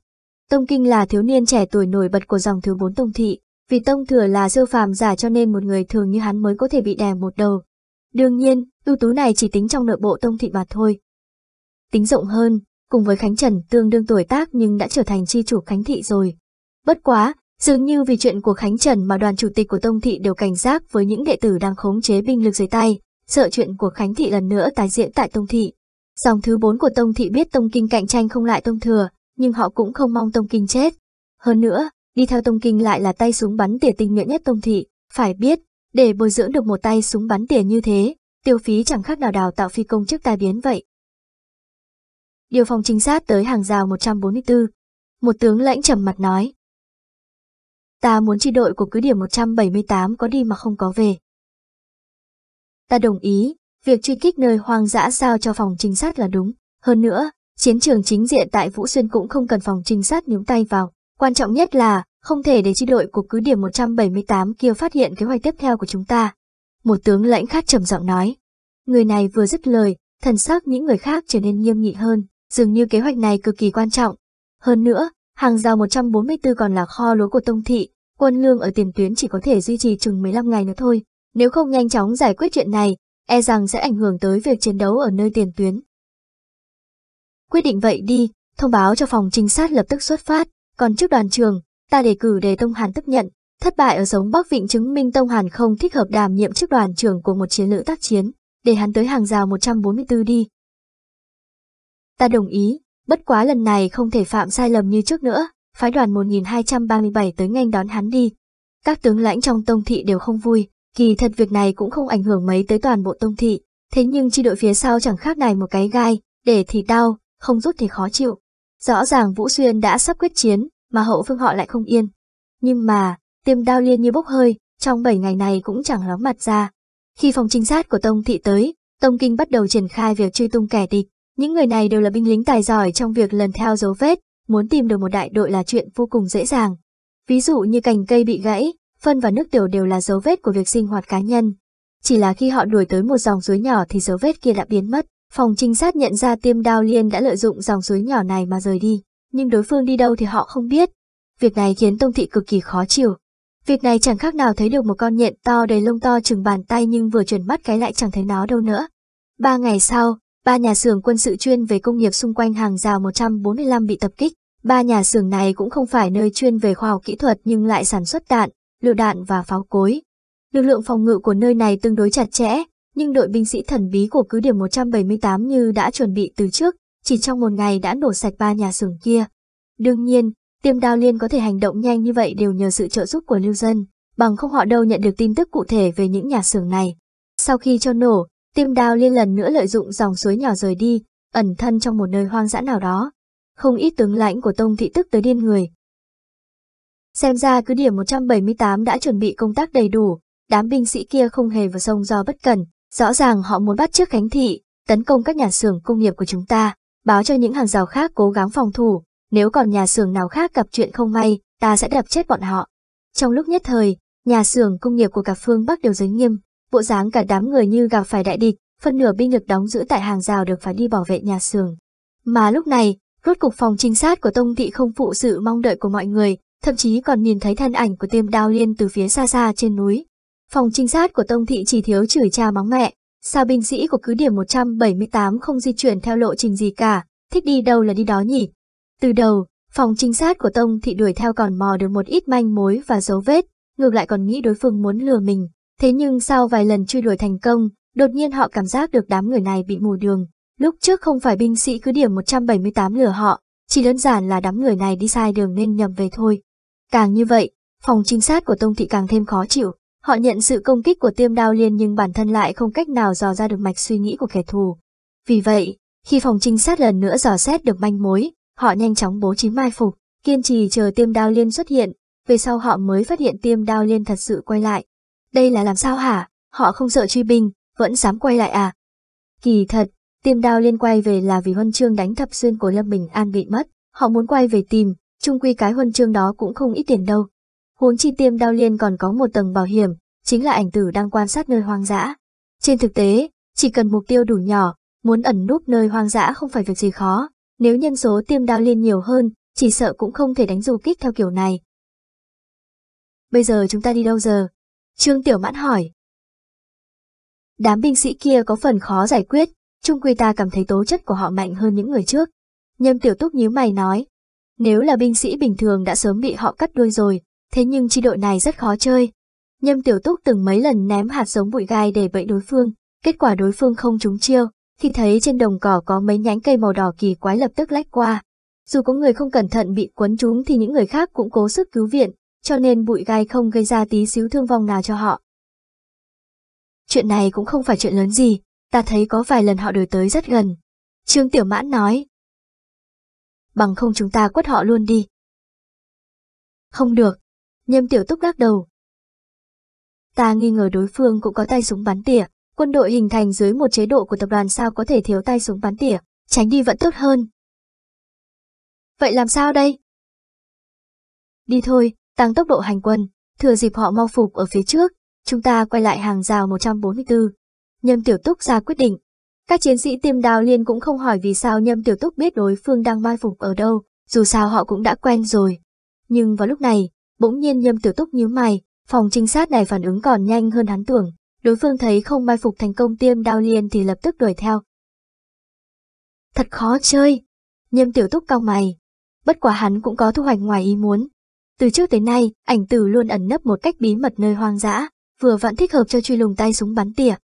Tông Kinh là thiếu niên trẻ tuổi nổi bật của dòng thứ bốn Tông Thị, vì Tông Thừa là siêu phàm giả cho nên một người thường như hắn mới có thể bị đè một đầu. Đương nhiên, ưu tú này chỉ tính trong nội bộ Tông Thị mà thôi. Tính rộng hơn, cùng với Khánh Trần tương đương tuổi tác nhưng đã trở thành chi chủ Khánh Thị rồi. Bất quá, dường như vì chuyện của Khánh Trần mà đoàn chủ tịch của Tông Thị đều cảnh giác với những đệ tử đang khống chế binh lực dưới tay, sợ chuyện của Khánh Thị lần nữa tái diễn tại Tông Thị. Dòng thứ bốn của Tông Thị biết Tông Kinh cạnh tranh không lại Tông Thừa, nhưng họ cũng không mong Tông Kinh chết. Hơn nữa, đi theo Tông Kinh lại là tay súng bắn tỉa tinh nhuệ nhất Tông Thị, phải biết, để bồi dưỡng được một tay súng bắn tỉa như thế, tiêu phí chẳng khác nào đào tạo phi công trước tai biến vậy. Điều phòng trinh sát tới hàng rào 144. Một tướng lãnh trầm mặt nói. Ta muốn chi đội của cứ điểm 178 có đi mà không có về. Ta đồng ý, việc truy kích nơi hoang dã sao cho phòng trinh sát là đúng. Hơn nữa, chiến trường chính diện tại Vũ Xuyên cũng không cần phòng trinh sát nhúng tay vào. Quan trọng nhất là, không thể để chi đội của cứ điểm 178 kia phát hiện kế hoạch tiếp theo của chúng ta. Một tướng lãnh khác trầm giọng nói. Người này vừa dứt lời, thần sắc những người khác trở nên nghiêm nghị hơn dường như kế hoạch này cực kỳ quan trọng. Hơn nữa, hàng rào 144 còn là kho lúa của Tông Thị, quân lương ở tiền tuyến chỉ có thể duy trì chừng 15 ngày nữa thôi. Nếu không nhanh chóng giải quyết chuyện này, e rằng sẽ ảnh hưởng tới việc chiến đấu ở nơi tiền tuyến. Quyết định vậy đi, thông báo cho phòng trinh sát lập tức xuất phát, còn trước đoàn trường, ta đề cử để Tông Hàn tiếp nhận. Thất bại ở sống Bắc Vịnh chứng minh Tông Hàn không thích hợp đảm nhiệm chức đoàn trưởng của một chiến lữ tác chiến, để hắn tới hàng rào 144 đi, Ta đồng ý, bất quá lần này không thể phạm sai lầm như trước nữa, phái đoàn 1237 tới nhanh đón hắn đi. Các tướng lãnh trong tông thị đều không vui, kỳ thật việc này cũng không ảnh hưởng mấy tới toàn bộ tông thị, thế nhưng chi đội phía sau chẳng khác này một cái gai, để thì đau, không rút thì khó chịu. Rõ ràng Vũ Xuyên đã sắp quyết chiến, mà hậu phương họ lại không yên. Nhưng mà, tiêm đao liên như bốc hơi, trong 7 ngày này cũng chẳng ló mặt ra. Khi phòng trinh sát của Tông Thị tới, Tông Kinh bắt đầu triển khai việc truy tung kẻ địch, những người này đều là binh lính tài giỏi trong việc lần theo dấu vết, muốn tìm được một đại đội là chuyện vô cùng dễ dàng. Ví dụ như cành cây bị gãy, phân và nước tiểu đều là dấu vết của việc sinh hoạt cá nhân. Chỉ là khi họ đuổi tới một dòng suối nhỏ thì dấu vết kia đã biến mất. Phòng trinh sát nhận ra tiêm đao liên đã lợi dụng dòng suối nhỏ này mà rời đi, nhưng đối phương đi đâu thì họ không biết. Việc này khiến Tông Thị cực kỳ khó chịu. Việc này chẳng khác nào thấy được một con nhện to đầy lông to chừng bàn tay nhưng vừa chuyển mắt cái lại chẳng thấy nó đâu nữa. Ba ngày sau, Ba nhà xưởng quân sự chuyên về công nghiệp xung quanh hàng rào 145 bị tập kích. Ba nhà xưởng này cũng không phải nơi chuyên về khoa học kỹ thuật nhưng lại sản xuất đạn, lựu đạn và pháo cối. Lực lượng phòng ngự của nơi này tương đối chặt chẽ, nhưng đội binh sĩ thần bí của cứ điểm 178 như đã chuẩn bị từ trước, chỉ trong một ngày đã nổ sạch ba nhà xưởng kia. Đương nhiên, tiêm đao liên có thể hành động nhanh như vậy đều nhờ sự trợ giúp của lưu dân, bằng không họ đâu nhận được tin tức cụ thể về những nhà xưởng này. Sau khi cho nổ, tiêm đao liên lần nữa lợi dụng dòng suối nhỏ rời đi, ẩn thân trong một nơi hoang dã nào đó. Không ít tướng lãnh của Tông Thị tức tới điên người. Xem ra cứ điểm 178 đã chuẩn bị công tác đầy đủ, đám binh sĩ kia không hề vào sông do bất cần, rõ ràng họ muốn bắt trước Khánh Thị, tấn công các nhà xưởng công nghiệp của chúng ta, báo cho những hàng rào khác cố gắng phòng thủ, nếu còn nhà xưởng nào khác gặp chuyện không may, ta sẽ đập chết bọn họ. Trong lúc nhất thời, nhà xưởng công nghiệp của cả phương Bắc đều giới nghiêm, bộ dáng cả đám người như gặp phải đại địch, phân nửa binh lực đóng giữ tại hàng rào được phải đi bảo vệ nhà xưởng. Mà lúc này, rốt cục phòng trinh sát của Tông Thị không phụ sự mong đợi của mọi người, thậm chí còn nhìn thấy thân ảnh của tiêm đao liên từ phía xa xa trên núi. Phòng trinh sát của Tông Thị chỉ thiếu chửi cha mắng mẹ, sao binh sĩ của cứ điểm 178 không di chuyển theo lộ trình gì cả, thích đi đâu là đi đó nhỉ? Từ đầu, phòng trinh sát của Tông Thị đuổi theo còn mò được một ít manh mối và dấu vết, ngược lại còn nghĩ đối phương muốn lừa mình. Thế nhưng sau vài lần truy đuổi thành công, đột nhiên họ cảm giác được đám người này bị mù đường. Lúc trước không phải binh sĩ cứ điểm 178 lừa họ, chỉ đơn giản là đám người này đi sai đường nên nhầm về thôi. Càng như vậy, phòng trinh sát của Tông Thị càng thêm khó chịu. Họ nhận sự công kích của tiêm đao liên nhưng bản thân lại không cách nào dò ra được mạch suy nghĩ của kẻ thù. Vì vậy, khi phòng trinh sát lần nữa dò xét được manh mối, họ nhanh chóng bố trí mai phục, kiên trì chờ tiêm đao liên xuất hiện, về sau họ mới phát hiện tiêm đao liên thật sự quay lại. Đây là làm sao hả? Họ không sợ truy binh, vẫn dám quay lại à? Kỳ thật, tiêm đao liên quay về là vì huân chương đánh thập xuyên của Lâm Bình An bị mất, họ muốn quay về tìm, chung quy cái huân chương đó cũng không ít tiền đâu. Huống chi tiêm đao liên còn có một tầng bảo hiểm, chính là ảnh tử đang quan sát nơi hoang dã. Trên thực tế, chỉ cần mục tiêu đủ nhỏ, muốn ẩn núp nơi hoang dã không phải việc gì khó, nếu nhân số tiêm đao liên nhiều hơn, chỉ sợ cũng không thể đánh du kích theo kiểu này. Bây giờ chúng ta đi đâu giờ? Trương Tiểu Mãn hỏi. Đám binh sĩ kia có phần khó giải quyết, chung quy ta cảm thấy tố chất của họ mạnh hơn những người trước. Nhâm Tiểu Túc nhíu mày nói. Nếu là binh sĩ bình thường đã sớm bị họ cắt đuôi rồi, thế nhưng chi đội này rất khó chơi. Nhâm Tiểu Túc từng mấy lần ném hạt giống bụi gai để bẫy đối phương, kết quả đối phương không trúng chiêu, khi thấy trên đồng cỏ có mấy nhánh cây màu đỏ kỳ quái lập tức lách qua. Dù có người không cẩn thận bị quấn trúng thì những người khác cũng cố sức cứu viện, cho nên bụi gai không gây ra tí xíu thương vong nào cho họ. Chuyện này cũng không phải chuyện lớn gì, ta thấy có vài lần họ đổi tới rất gần. Trương Tiểu Mãn nói. Bằng không chúng ta quất họ luôn đi. Không được. Nhâm Tiểu Túc lắc đầu. Ta nghi ngờ đối phương cũng có tay súng bắn tỉa, quân đội hình thành dưới một chế độ của tập đoàn sao có thể thiếu tay súng bắn tỉa, tránh đi vẫn tốt hơn. Vậy làm sao đây? Đi thôi, tăng tốc độ hành quân, thừa dịp họ mau phục ở phía trước, chúng ta quay lại hàng rào 144. Nhâm Tiểu Túc ra quyết định. Các chiến sĩ tiêm đào liên cũng không hỏi vì sao Nhâm Tiểu Túc biết đối phương đang mai phục ở đâu, dù sao họ cũng đã quen rồi. Nhưng vào lúc này, bỗng nhiên Nhâm Tiểu Túc nhíu mày, phòng trinh sát này phản ứng còn nhanh hơn hắn tưởng. Đối phương thấy không mai phục thành công tiêm đao liên thì lập tức đuổi theo. Thật khó chơi. Nhâm Tiểu Túc cau mày. Bất quả hắn cũng có thu hoạch ngoài ý muốn, từ trước tới nay, ảnh tử luôn ẩn nấp một cách bí mật nơi hoang dã, vừa vẫn thích hợp cho truy lùng tay súng bắn tỉa.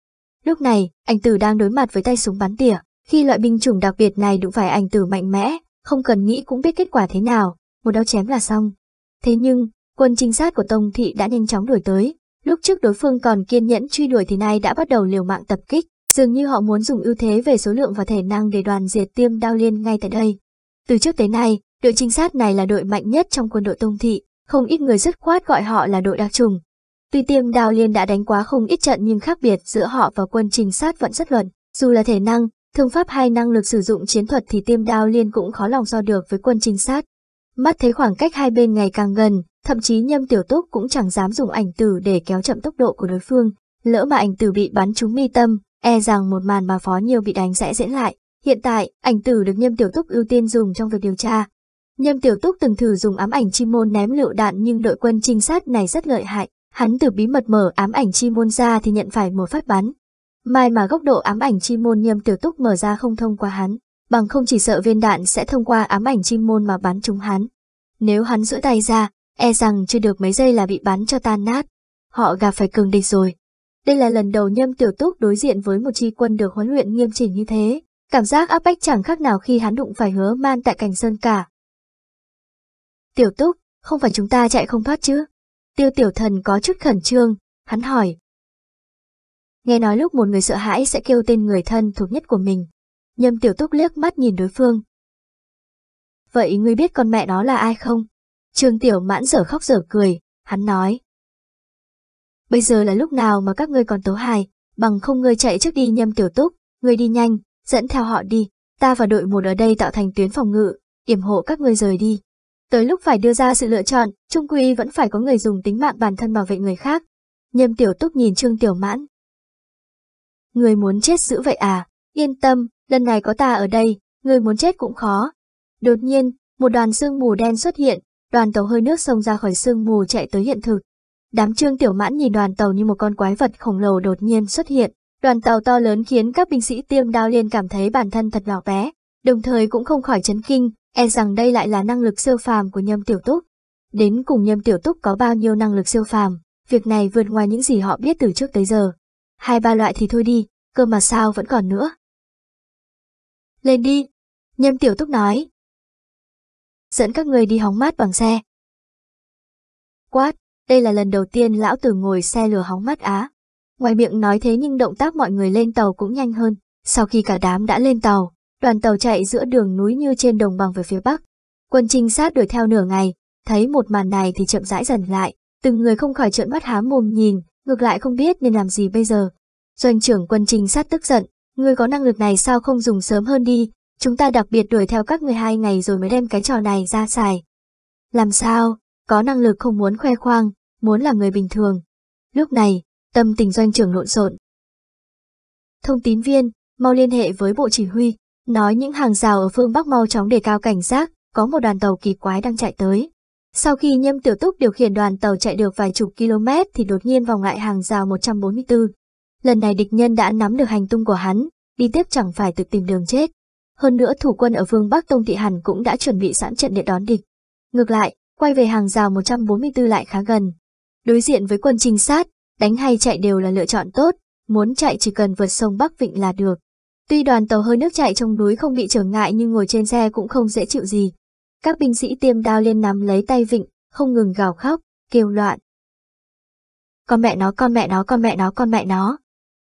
Lúc này, ảnh tử đang đối mặt với tay súng bắn tỉa, khi loại binh chủng đặc biệt này đụng phải ảnh tử mạnh mẽ, không cần nghĩ cũng biết kết quả thế nào, một đao chém là xong. Thế nhưng, quân trinh sát của Tông Thị đã nhanh chóng đuổi tới, lúc trước đối phương còn kiên nhẫn truy đuổi thì nay đã bắt đầu liều mạng tập kích, dường như họ muốn dùng ưu thế về số lượng và thể năng để đoàn diệt tiêm đao liên ngay tại đây. Từ trước tới nay, đội trinh sát này là đội mạnh nhất trong quân đội Tông Thị, không ít người dứt khoát gọi họ là đội đặc trùng. Tuy tiêm Đao liên đã đánh quá không ít trận nhưng khác biệt giữa họ và quân trinh sát vẫn rất luận. Dù là thể năng, thương pháp hay năng lực sử dụng chiến thuật thì tiêm đao liên cũng khó lòng so được với quân trinh sát. Mắt thấy khoảng cách hai bên ngày càng gần, thậm chí nhâm tiểu túc cũng chẳng dám dùng ảnh tử để kéo chậm tốc độ của đối phương. Lỡ mà ảnh tử bị bắn trúng mi tâm, e rằng một màn mà phó nhiều bị đánh sẽ diễn lại. Hiện tại, ảnh tử được nhâm tiểu túc ưu tiên dùng trong việc điều tra, Nhâm Tiểu Túc từng thử dùng ám ảnh chi môn ném lựu đạn nhưng đội quân trinh sát này rất lợi hại. Hắn từ bí mật mở ám ảnh chi môn ra thì nhận phải một phát bắn. Mai mà góc độ ám ảnh chi môn Nhâm Tiểu Túc mở ra không thông qua hắn, bằng không chỉ sợ viên đạn sẽ thông qua ám ảnh chi môn mà bắn trúng hắn. Nếu hắn giữ tay ra, e rằng chưa được mấy giây là bị bắn cho tan nát. Họ gặp phải cường địch rồi. Đây là lần đầu Nhâm Tiểu Túc đối diện với một chi quân được huấn luyện nghiêm chỉnh như thế. Cảm giác áp bách chẳng khác nào khi hắn đụng phải hứa man tại cảnh sơn cả. Tiểu Túc, không phải chúng ta chạy không thoát chứ? Tiêu Tiểu Thần có chút khẩn trương, hắn hỏi. Nghe nói lúc một người sợ hãi sẽ kêu tên người thân thuộc nhất của mình. Nhâm Tiểu Túc liếc mắt nhìn đối phương. Vậy ngươi biết con mẹ đó là ai không? Trương Tiểu Mãn dở khóc dở cười, hắn nói. Bây giờ là lúc nào mà các ngươi còn tố hài, bằng không ngươi chạy trước đi Nhâm Tiểu Túc, ngươi đi nhanh, dẫn theo họ đi, ta và đội một ở đây tạo thành tuyến phòng ngự, yểm hộ các ngươi rời đi. Tới lúc phải đưa ra sự lựa chọn, trung quy vẫn phải có người dùng tính mạng bản thân bảo vệ người khác. Nhâm Tiểu Túc nhìn Trương Tiểu Mãn. Người muốn chết dữ vậy à, yên tâm, lần này có ta ở đây, người muốn chết cũng khó. Đột nhiên, một đoàn sương mù đen xuất hiện, đoàn tàu hơi nước xông ra khỏi sương mù chạy tới hiện thực. Đám Trương Tiểu Mãn nhìn đoàn tàu như một con quái vật khổng lồ đột nhiên xuất hiện, Đoàn tàu to lớn khiến các binh sĩ tiêm đao liên cảm thấy bản thân thật nhỏ bé, đồng thời cũng không khỏi chấn kinh, e rằng đây lại là năng lực siêu phàm của Nhâm Tiểu Túc. Đến cùng Nhâm Tiểu Túc có bao nhiêu năng lực siêu phàm, việc này vượt ngoài những gì họ biết từ trước tới giờ. Hai ba loại thì thôi đi, cơ mà sao vẫn còn nữa. Lên đi, Nhâm Tiểu Túc nói. Dẫn các người đi hóng mát bằng xe. Quát, đây là lần đầu tiên lão tử ngồi xe lửa hóng mát Á. Ngoài miệng nói thế nhưng động tác mọi người lên tàu cũng nhanh hơn. Sau khi cả đám đã lên tàu, đoàn tàu chạy giữa đường núi như trên đồng bằng về phía bắc. Quân trinh sát đuổi theo nửa ngày, thấy một màn này thì chậm rãi dần lại, từng người không khỏi trợn mắt há mồm nhìn, ngược lại không biết nên làm gì bây giờ. Doanh trưởng quân trinh sát tức giận, ngươi có năng lực này sao không dùng sớm hơn đi, chúng ta đặc biệt đuổi theo các người hai ngày rồi mới đem cái trò này ra xài. Làm sao, có năng lực không muốn khoe khoang, muốn làm người bình thường. Lúc này, tâm tình doanh trưởng lộn xộn. Thông tín viên, mau liên hệ với bộ chỉ huy, nói những hàng rào ở phương Bắc mau chóng đề cao cảnh giác, có một đoàn tàu kỳ quái đang chạy tới. Sau khi Nhâm Tiểu Túc điều khiển đoàn tàu chạy được vài chục km thì đột nhiên vòng lại hàng rào 144. Lần này địch nhân đã nắm được hành tung của hắn, đi tiếp chẳng phải tự tìm đường chết. Hơn nữa thủ quân ở vương Bắc Tông Thị Hàn cũng đã chuẩn bị sẵn trận địa đón địch. Ngược lại, quay về hàng rào 144 lại khá gần. Đối diện với quân trinh sát, đánh hay chạy đều là lựa chọn tốt, muốn chạy chỉ cần vượt sông Bắc Vịnh là được. Tuy đoàn tàu hơi nước chạy trong núi không bị trở ngại nhưng ngồi trên xe cũng không dễ chịu gì. Các binh sĩ tiêm đao lên nắm lấy tay Vịnh, không ngừng gào khóc, kêu loạn. Con mẹ nó, con mẹ nó, con mẹ nó, con mẹ nó.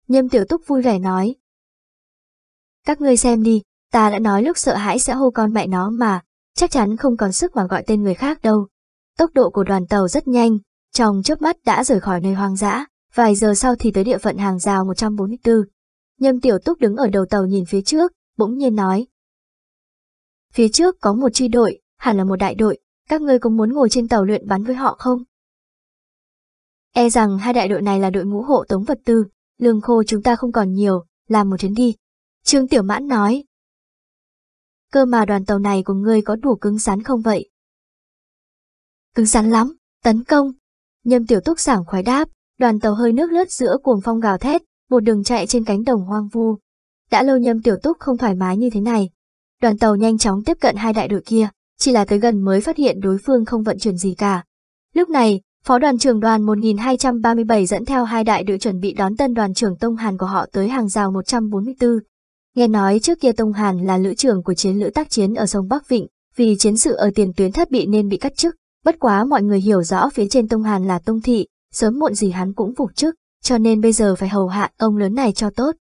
Nhâm tiểu túc vui vẻ nói. Các ngươi xem đi, ta đã nói lúc sợ hãi sẽ hô con mẹ nó mà, chắc chắn không còn sức mà gọi tên người khác đâu. Tốc độ của đoàn tàu rất nhanh, trong chớp mắt đã rời khỏi nơi hoang dã, vài giờ sau thì tới địa phận hàng rào 144. Nhâm Tiểu Túc đứng ở đầu tàu nhìn phía trước, bỗng nhiên nói. Phía trước có một chi đội, hẳn là một đại đội, các ngươi có muốn ngồi trên tàu luyện bắn với họ không? E rằng hai đại đội này là đội ngũ hộ tống vật tư, lương khô chúng ta không còn nhiều, làm một chuyến đi. Trương Tiểu Mãn nói. Cơ mà đoàn tàu này của ngươi có đủ cứng rắn không vậy? Cứng rắn lắm, tấn công, Nhâm tiểu túc sảng khoái đáp, đoàn tàu hơi nước lướt giữa cuồng phong gào thét, một đường chạy trên cánh đồng hoang vu. Đã lâu nhâm tiểu túc không thoải mái như thế này. Đoàn tàu nhanh chóng tiếp cận hai đại đội kia, chỉ là tới gần mới phát hiện đối phương không vận chuyển gì cả. Lúc này, Phó đoàn trưởng đoàn 1237 dẫn theo hai đại đội chuẩn bị đón tân đoàn trưởng Tông Hàn của họ tới hàng rào 144. Nghe nói trước kia Tông Hàn là lữ trưởng của chiến lữ tác chiến ở sông Bắc Vịnh, vì chiến sự ở tiền tuyến thất bị nên bị cắt chức. Bất quá mọi người hiểu rõ phía trên Tông Hàn là Tông Thị, sớm muộn gì hắn cũng phục chức, cho nên bây giờ phải hầu hạ ông lớn này cho tốt.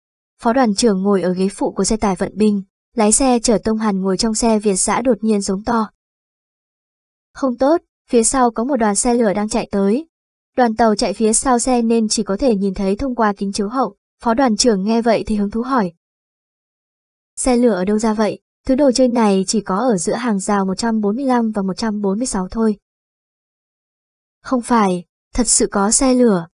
Phó đoàn trưởng ngồi ở ghế phụ của xe tải vận binh, lái xe chở Tông Hàn ngồi trong xe Việt xã đột nhiên giống to. Không tốt, phía sau có một đoàn xe lửa đang chạy tới. Đoàn tàu chạy phía sau xe nên chỉ có thể nhìn thấy thông qua kính chiếu hậu, phó đoàn trưởng nghe vậy thì hứng thú hỏi. Xe lửa ở đâu ra vậy? Thứ đồ chơi này chỉ có ở giữa hàng rào 145 và 146 thôi. Không phải, thật sự có xe lửa.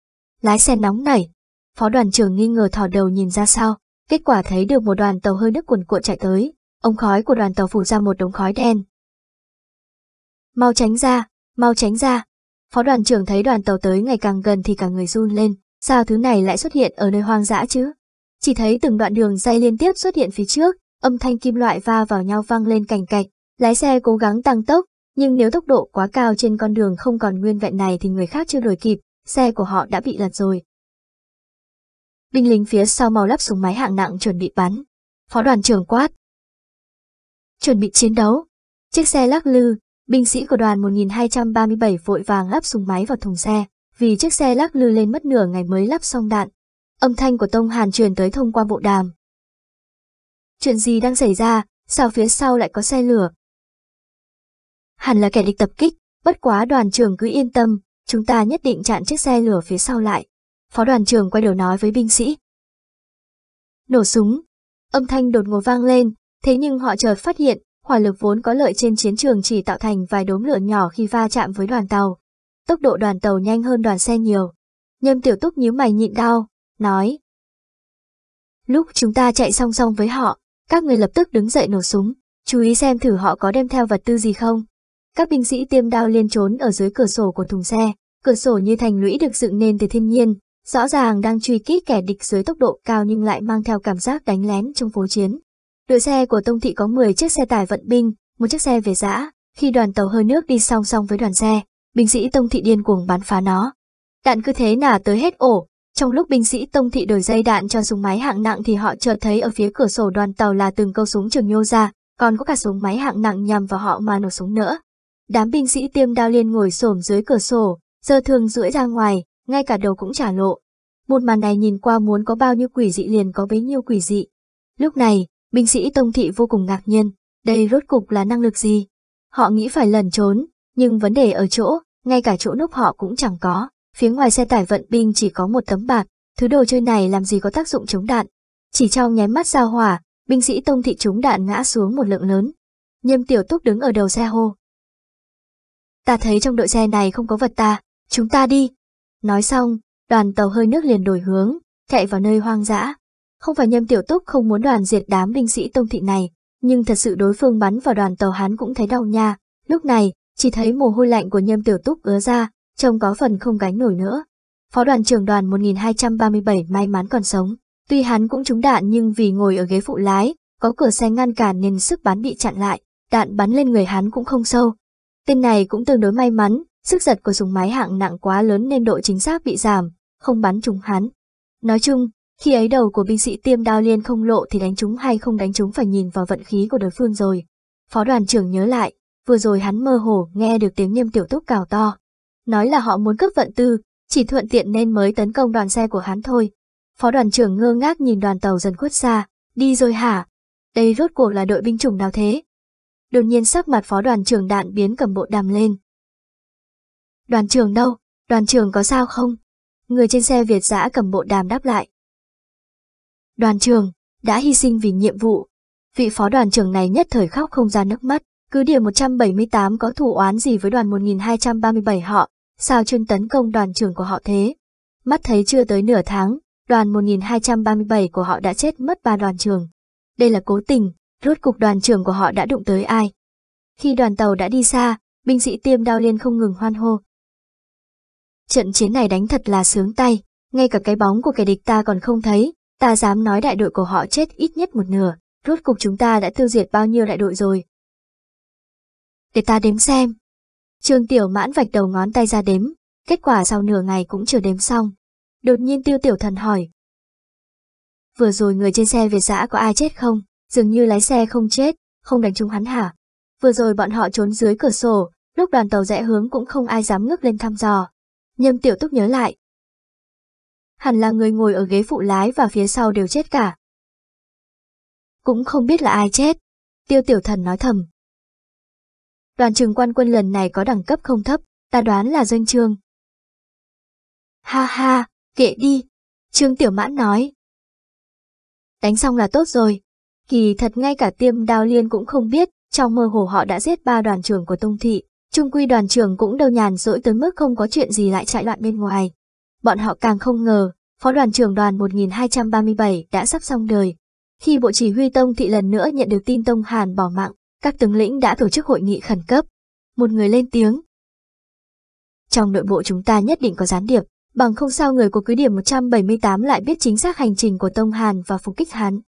Lái xe nóng nảy. Phó đoàn trưởng nghi ngờ thò đầu nhìn ra sau, kết quả thấy được một đoàn tàu hơi nước cuồn cuộn chạy tới, ông khói của đoàn tàu phủ ra một đống khói đen. Mau tránh ra, mau tránh ra. Phó đoàn trưởng thấy đoàn tàu tới ngày càng gần thì cả người run lên, sao thứ này lại xuất hiện ở nơi hoang dã chứ? Chỉ thấy từng đoạn đường dây liên tiếp xuất hiện phía trước, âm thanh kim loại va vào nhau vang lên cành cạch, lái xe cố gắng tăng tốc, Nhưng nếu tốc độ quá cao trên con đường không còn nguyên vẹn này thì người khác chưa đuổi kịp, xe của họ đã bị lật rồi. Binh lính phía sau mau lắp súng máy hạng nặng chuẩn bị bắn. Phó đoàn trưởng quát. Chuẩn bị chiến đấu. Chiếc xe lắc lư, binh sĩ của đoàn 1237 vội vàng lắp súng máy vào thùng xe, vì chiếc xe lắc lư lên mất nửa ngày mới lắp xong đạn. Âm thanh của Tông Hàn truyền tới thông qua bộ đàm. Chuyện gì đang xảy ra, sao phía sau lại có xe lửa? Hẳn là kẻ địch tập kích, bất quá đoàn trưởng cứ yên tâm, chúng ta nhất định chặn chiếc xe lửa phía sau lại. Phó đoàn trưởng quay đầu nói với binh sĩ. Nổ súng. Âm thanh đột ngột vang lên, thế nhưng họ chợt phát hiện, hỏa lực vốn có lợi trên chiến trường chỉ tạo thành vài đốm lửa nhỏ khi va chạm với đoàn tàu. Tốc độ đoàn tàu nhanh hơn đoàn xe nhiều. Nhâm tiểu túc nhíu mày nhịn đau, nói. Lúc chúng ta chạy song song với họ, các người lập tức đứng dậy nổ súng, chú ý xem thử họ có đem theo vật tư gì không. Các binh sĩ tiêm đao liên trốn ở dưới cửa sổ của thùng xe, cửa sổ như thành lũy được dựng nên từ thiên nhiên, rõ ràng đang truy kích kẻ địch dưới tốc độ cao nhưng lại mang theo cảm giác đánh lén trong phố chiến. Đội xe của Tông Thị có 10 chiếc xe tải vận binh, một chiếc xe về giã, khi đoàn tàu hơi nước đi song song với đoàn xe, binh sĩ Tông Thị điên cuồng bắn phá nó. Đạn cứ thế nả tới hết ổ, trong lúc binh sĩ Tông Thị đổi dây đạn cho súng máy hạng nặng thì họ chợt thấy ở phía cửa sổ đoàn tàu là từng câu súng trường nhô ra, còn có cả súng máy hạng nặng nhằm vào họ mà nổ súng nữa. Đám binh sĩ tiêm đao liên ngồi xổm dưới cửa sổ, giờ thường rưỡi ra ngoài, ngay cả đầu cũng trả lộ. Một màn này nhìn qua muốn có bao nhiêu quỷ dị liền có bấy nhiêu quỷ dị. Lúc này, binh sĩ Tông Thị vô cùng ngạc nhiên, đây rốt cục là năng lực gì? Họ nghĩ phải lẩn trốn, nhưng vấn đề ở chỗ, ngay cả chỗ núp họ cũng chẳng có. Phía ngoài xe tải vận binh chỉ có một tấm bạc, thứ đồ chơi này làm gì có tác dụng chống đạn. Chỉ trong nháy mắt giao hỏa, binh sĩ Tông Thị trúng đạn ngã xuống một lượng lớn. Nhâm Tiểu Túc đứng ở đầu xe hô. Ta thấy trong đội xe này không có vật ta, chúng ta đi. Nói xong, đoàn tàu hơi nước liền đổi hướng, chạy vào nơi hoang dã. Không phải Nhâm Tiểu Túc không muốn đoàn diệt đám binh sĩ Tông Thị này, nhưng thật sự đối phương bắn vào đoàn tàu hắn cũng thấy đau nha. Lúc này, chỉ thấy mồ hôi lạnh của Nhâm Tiểu Túc ứa ra, trông có phần không gánh nổi nữa. Phó đoàn trưởng đoàn 1237 may mắn còn sống. Tuy hắn cũng trúng đạn nhưng vì ngồi ở ghế phụ lái, có cửa xe ngăn cản nên sức bắn bị chặn lại, đạn bắn lên người hắn cũng không sâu. Tên này cũng tương đối may mắn, sức giật của súng máy hạng nặng quá lớn nên độ chính xác bị giảm, không bắn trúng hắn. Nói chung, khi ấy đầu của binh sĩ tiêm đao liên không lộ thì đánh trúng hay không đánh trúng phải nhìn vào vận khí của đối phương rồi. Phó đoàn trưởng nhớ lại, vừa rồi hắn mơ hồ nghe được tiếng nghiêm tiểu túc cào to. Nói là họ muốn cướp vận tư, chỉ thuận tiện nên mới tấn công đoàn xe của hắn thôi. Phó đoàn trưởng ngơ ngác nhìn đoàn tàu dần khuất xa, đi rồi hả? Đây rốt cuộc là đội binh chủng nào thế? Đột nhiên sắc mặt phó đoàn trưởng đạn biến cầm bộ đàm lên. Đoàn trưởng đâu? Đoàn trưởng có sao không? Người trên xe Việt giã cầm bộ đàm đáp lại. Đoàn trưởng, đã hy sinh vì nhiệm vụ. Vị phó đoàn trưởng này nhất thời khóc không ra nước mắt, cứ điểm 178 có thủ oán gì với đoàn 1237 họ, sao chuyên tấn công đoàn trưởng của họ thế? Mắt thấy chưa tới nửa tháng, đoàn 1237 của họ đã chết mất ba đoàn trưởng. Đây là cố tình, rốt cục đoàn trưởng của họ đã đụng tới ai. Khi đoàn tàu đã đi xa, binh sĩ tiêm đao liên không ngừng hoan hô. Trận chiến này đánh thật là sướng tay, ngay cả cái bóng của kẻ địch ta còn không thấy, ta dám nói đại đội của họ chết ít nhất một nửa, rốt cục chúng ta đã tiêu diệt bao nhiêu đại đội rồi. Để ta đếm xem. Trương Tiểu Mãn vạch đầu ngón tay ra đếm, kết quả sau nửa ngày cũng chưa đếm xong. Đột nhiên Tiêu Tiểu Thần hỏi. Vừa rồi người trên xe về xã có ai chết không? Dường như lái xe không chết, không đánh trúng hắn hả? Vừa rồi bọn họ trốn dưới cửa sổ, lúc đoàn tàu rẽ hướng cũng không ai dám ngước lên thăm dò. Nhâm Tiểu Túc nhớ lại. Hẳn là người ngồi ở ghế phụ lái và phía sau đều chết cả. Cũng không biết là ai chết. Tiêu Tiểu Thần nói thầm. Đoàn trường quan quân lần này có đẳng cấp không thấp, ta đoán là doanh trương. Ha ha, kệ đi. Trương Tiểu Mãn nói. Đánh xong là tốt rồi. Kỳ thật ngay cả tiêm đao liên cũng không biết, trong mơ hồ họ đã giết ba đoàn trưởng của Tông Thị. Trung quy đoàn trưởng cũng đâu nhàn rỗi tới mức không có chuyện gì lại chạy loạn bên ngoài. Bọn họ càng không ngờ, phó đoàn trưởng đoàn 1237 đã sắp xong đời. Khi bộ chỉ huy Tông Thị lần nữa nhận được tin Tông Hàn bỏ mạng, các tướng lĩnh đã tổ chức hội nghị khẩn cấp. Một người lên tiếng. Trong nội bộ chúng ta nhất định có gián điệp, bằng không sao người của cứ điểm 178 lại biết chính xác hành trình của Tông Hàn và phục kích hắn.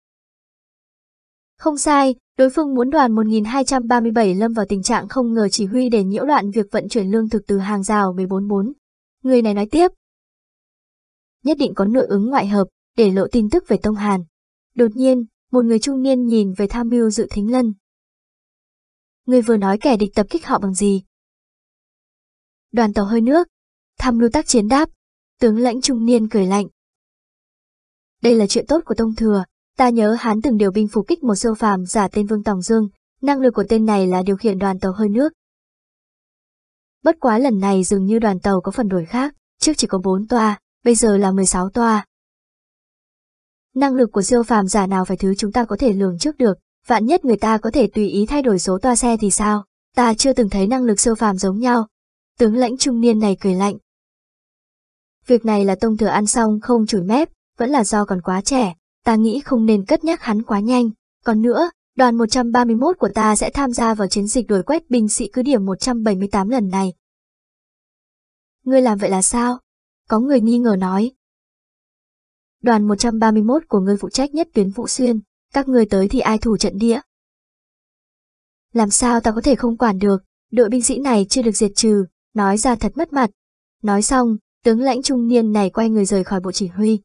Không sai, Đối phương muốn đoàn 1237 lâm vào tình trạng không ngờ chỉ huy để nhiễu loạn việc vận chuyển lương thực từ hàng rào 144. Người này nói tiếp. Nhất định có nội ứng ngoại hợp, để lộ tin tức về Tông Hàn. Đột nhiên, một người trung niên nhìn về tham mưu dự thính lân. Người vừa nói kẻ địch tập kích họ bằng gì? Đoàn tàu hơi nước. Tham mưu tác chiến đáp. Tướng lãnh trung niên cười lạnh. Đây là chuyện tốt của Tông Thừa, ta nhớ hắn từng điều binh phục kích một siêu phàm giả tên Vương Tòng Dương, năng lực của tên này là điều khiển đoàn tàu hơi nước. Bất quá lần này dường như đoàn tàu có phần đổi khác, trước chỉ có 4 toa, bây giờ là 16 toa. Năng lực của siêu phàm giả nào phải thứ chúng ta có thể lường trước được, vạn nhất người ta có thể tùy ý thay đổi số toa xe thì sao, ta chưa từng thấy năng lực siêu phàm giống nhau. Tướng lãnh trung niên này cười lạnh. Việc này là tông thừa ăn xong không chửi mép, vẫn là do còn quá trẻ, ta nghĩ không nên cất nhắc hắn quá nhanh. Còn nữa, đoàn 131 của ta sẽ tham gia vào chiến dịch đuổi quét binh sĩ cứ điểm 178 lần này. Ngươi làm vậy là sao? Có người nghi ngờ nói. Đoàn 131 của ngươi phụ trách nhất tuyến Vũ Xuyên, các ngươi tới thì ai thủ trận địa? Làm sao ta có thể không quản được, đội binh sĩ này chưa được diệt trừ, nói ra thật mất mặt. Nói xong, tướng lãnh trung niên này quay người rời khỏi bộ chỉ huy.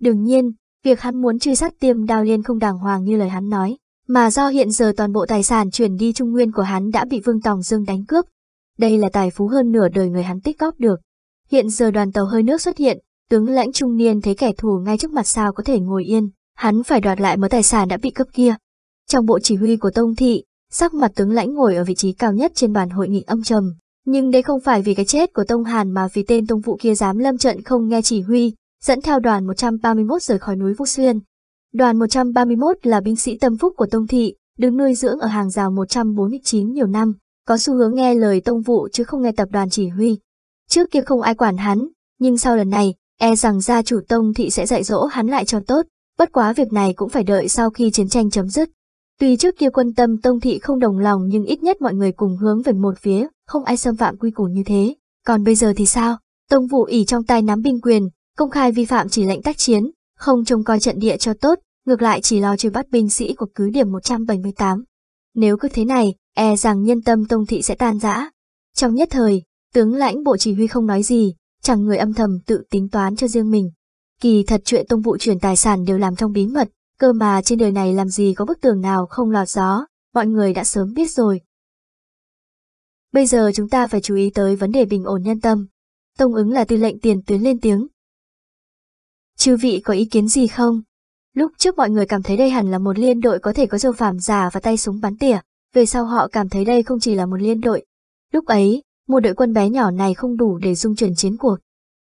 Đương nhiên, việc hắn muốn truy sát tiêm đao liên không đàng hoàng như lời hắn nói, mà do hiện giờ toàn bộ tài sản chuyển đi trung nguyên của hắn đã bị Vương Tòng Dương đánh cướp. Đây là tài phú hơn nửa đời người hắn tích góp được. Hiện giờ đoàn tàu hơi nước xuất hiện, tướng lãnh trung niên thấy kẻ thù ngay trước mặt sao có thể ngồi yên, hắn phải đoạt lại mớ tài sản đã bị cướp kia. Trong bộ chỉ huy của Tông Thị, sắc mặt tướng lãnh ngồi ở vị trí cao nhất trên bàn hội nghị âm trầm. Nhưng đây không phải vì cái chết của Tông Hàn mà vì tên Tông Vụ kia dám lâm trận không nghe chỉ huy, dẫn theo đoàn 131 rời khỏi núi Vũ Xuyên. Đoàn 131 là binh sĩ tâm phúc của Tông Thị, đứng nuôi dưỡng ở hàng rào 149 nhiều năm, có xu hướng nghe lời Tông Vụ chứ không nghe tập đoàn chỉ huy. Trước kia không ai quản hắn, nhưng sau lần này, e rằng gia chủ Tông Thị sẽ dạy dỗ hắn lại cho tốt, bất quá việc này cũng phải đợi sau khi chiến tranh chấm dứt. Tuy trước kia quân tâm Tông Thị không đồng lòng nhưng ít nhất mọi người cùng hướng về một phía, không ai xâm phạm quy củ như thế. Còn bây giờ thì sao? Tông Vụ ỉ trong tay nắm binh quyền, công khai vi phạm chỉ lệnh tác chiến, không trông coi trận địa cho tốt, ngược lại chỉ lo truy bắt binh sĩ của cứ điểm 178. Nếu cứ thế này, e rằng nhân tâm Tông Thị sẽ tan rã. Trong nhất thời, tướng lãnh bộ chỉ huy không nói gì, chẳng người âm thầm tự tính toán cho riêng mình. Kỳ thật chuyện tông vụ chuyển tài sản đều làm trong bí mật, cơ mà trên đời này làm gì có bức tường nào không lọt gió, mọi người đã sớm biết rồi. Bây giờ chúng ta phải chú ý tới vấn đề bình ổn nhân tâm. Tông ứng là tư lệnh tiền tuyến lên tiếng. Chư vị có ý kiến gì không? Lúc trước mọi người cảm thấy đây hẳn là một liên đội có thể có dâu phàm giả và tay súng bắn tỉa, về sau họ cảm thấy đây không chỉ là một liên đội. Lúc ấy, một đội quân bé nhỏ này không đủ để dung chuyển chiến cuộc.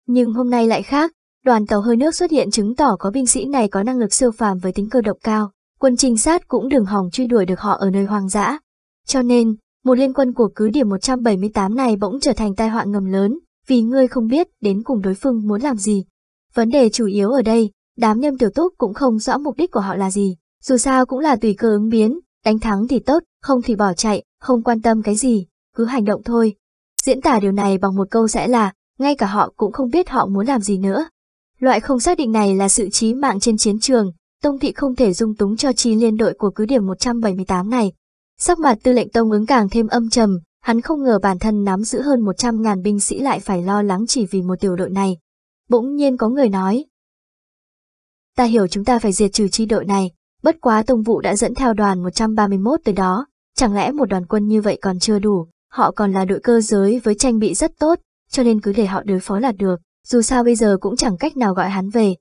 Nhưng hôm nay lại khác, đoàn tàu hơi nước xuất hiện chứng tỏ có binh sĩ này có năng lực siêu phàm với tính cơ động cao, quân trinh sát cũng đừng hòng truy đuổi được họ ở nơi hoang dã. Cho nên, một liên quân của cứ điểm 178 này bỗng trở thành tai họa ngầm lớn, vì ngươi không biết đến cùng đối phương muốn làm gì. Vấn đề chủ yếu ở đây, đám nhâm tiểu túc cũng không rõ mục đích của họ là gì, dù sao cũng là tùy cơ ứng biến, đánh thắng thì tốt, không thì bỏ chạy, không quan tâm cái gì, cứ hành động thôi. Diễn tả điều này bằng một câu sẽ là, ngay cả họ cũng không biết họ muốn làm gì nữa. Loại không xác định này là sự chí mạng trên chiến trường, Tông Thị không thể dung túng cho chi liên đội của cứ điểm 178 này. Sắc mặt tư lệnh Tông ứng càng thêm âm trầm, hắn không ngờ bản thân nắm giữ hơn 100.000 binh sĩ lại phải lo lắng chỉ vì một tiểu đội này. Bỗng nhiên có người nói. Ta hiểu chúng ta phải diệt trừ chi đội này, bất quá Tông Vụ đã dẫn theo đoàn 131 tới đó, chẳng lẽ một đoàn quân như vậy còn chưa đủ, họ còn là đội cơ giới với tranh bị rất tốt, cho nên cứ để họ đối phó là được, dù sao bây giờ cũng chẳng cách nào gọi hắn về.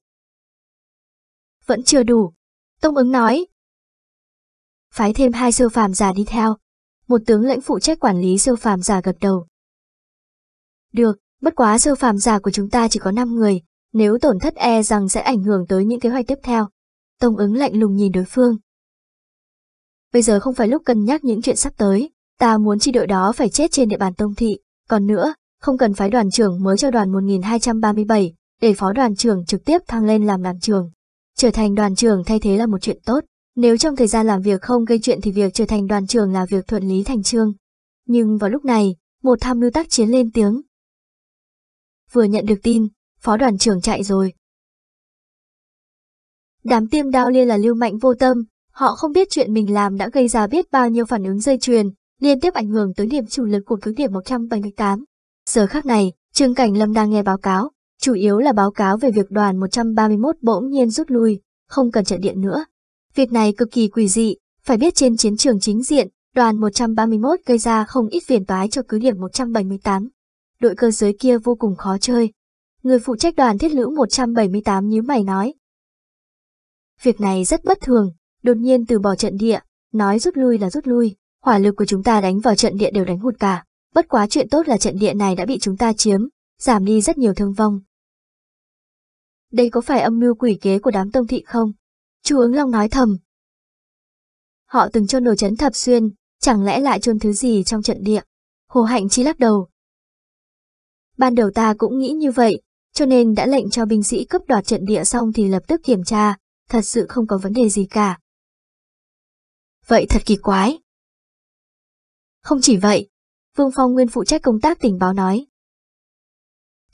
Vẫn chưa đủ. Tông ứng nói. Phái thêm hai siêu phàm giả đi theo. Một tướng lãnh phụ trách quản lý siêu phàm giả gật đầu. Được, bất quá siêu phàm giả của chúng ta chỉ có 5 người, nếu tổn thất e rằng sẽ ảnh hưởng tới những kế hoạch tiếp theo. Tông ứng lạnh lùng nhìn đối phương. Bây giờ không phải lúc cân nhắc những chuyện sắp tới, ta muốn chi đội đó phải chết trên địa bàn tông thị, còn nữa, không cần phái đoàn trưởng mới cho đoàn 1237, để phó đoàn trưởng trực tiếp thăng lên làm đoàn trưởng. Trở thành đoàn trưởng thay thế là một chuyện tốt, nếu trong thời gian làm việc không gây chuyện thì việc trở thành đoàn trưởng là việc thuận lý thành trương. Nhưng vào lúc này, một tham mưu tác chiến lên tiếng. Vừa nhận được tin, phó đoàn trưởng chạy rồi. Đám tiêm đao liên là lưu mạnh vô tâm, Họ không biết chuyện mình làm đã gây ra biết bao nhiêu phản ứng dây chuyền, liên tiếp ảnh hưởng tới điểm chủ lực của cứ điểm 178. Giờ khác này, Trương Cảnh Lâm đang nghe báo cáo, chủ yếu là báo cáo về việc đoàn 131 bỗng nhiên rút lui, không cần trận điện nữa. Việc này cực kỳ quỷ dị, phải biết trên chiến trường chính diện, đoàn 131 gây ra không ít phiền toái cho cứ điểm 178. Đội cơ giới kia vô cùng khó chơi. Người phụ trách đoàn thiết lữ 178 như mày nói. Việc này rất bất thường, đột nhiên từ bỏ trận địa, nói rút lui là rút lui, hỏa lực của chúng ta đánh vào trận địa đều đánh hụt cả. Bất quá chuyện tốt là trận địa này đã bị chúng ta chiếm, giảm đi rất nhiều thương vong. Đây có phải âm mưu quỷ kế của đám tông thị không? Chu ứng long nói thầm. Họ từng chôn đồ chấn thập xuyên, chẳng lẽ lại chôn thứ gì trong trận địa? Hồ Hạnh Chi lắc đầu. Ban đầu ta cũng nghĩ như vậy, cho nên đã lệnh cho binh sĩ cướp đoạt trận địa xong thì lập tức kiểm tra, thật sự không có vấn đề gì cả. Vậy thật kỳ quái. Không chỉ vậy, Vương Phong nguyên phụ trách công tác tình báo nói.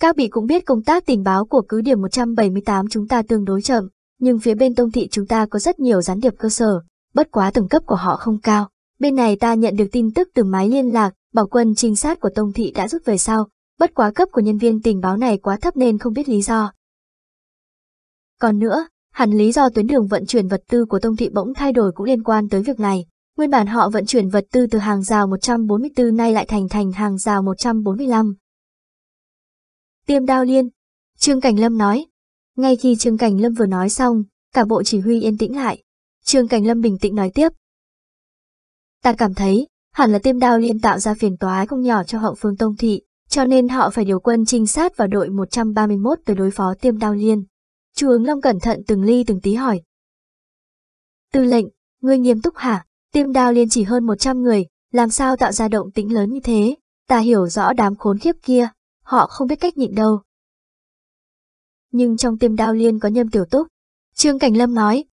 Các vị cũng biết công tác tình báo của cứ điểm 178 chúng ta tương đối chậm, nhưng phía bên tông thị chúng ta có rất nhiều gián điệp cơ sở, bất quá tầng cấp của họ không cao. Bên này ta nhận được tin tức từ máy liên lạc, bảo quân trinh sát của tông thị đã rút về sau, bất quá cấp của nhân viên tình báo này quá thấp nên không biết lý do. Còn nữa, hẳn lý do tuyến đường vận chuyển vật tư của tông thị bỗng thay đổi cũng liên quan tới việc này. Nguyên bản họ vận chuyển vật tư từ hàng rào 144 nay lại thành thành hàng rào 145. Tiêm đao liên. Trương Cảnh Lâm nói. Ngay khi Trương Cảnh Lâm vừa nói xong, cả bộ chỉ huy yên tĩnh lại. Trương Cảnh Lâm bình tĩnh nói tiếp. Ta cảm thấy, hẳn là tiêm đao liên tạo ra phiền toái không nhỏ cho hậu phương Tông Thị, cho nên họ phải điều quân trinh sát vào đội 131 tới đối phó tiêm đao liên. Chu ứng Long cẩn thận từng ly từng tí hỏi. Tư lệnh, ngươi nghiêm túc hả? Tiêm đao liên chỉ hơn 100 người, làm sao tạo ra động tĩnh lớn như thế? Ta hiểu rõ đám khốn khiếp kia, họ không biết cách nhịn đâu. Nhưng trong tiêm đao liên có nhâm tiểu túc. Trương Cảnh Lâm nói.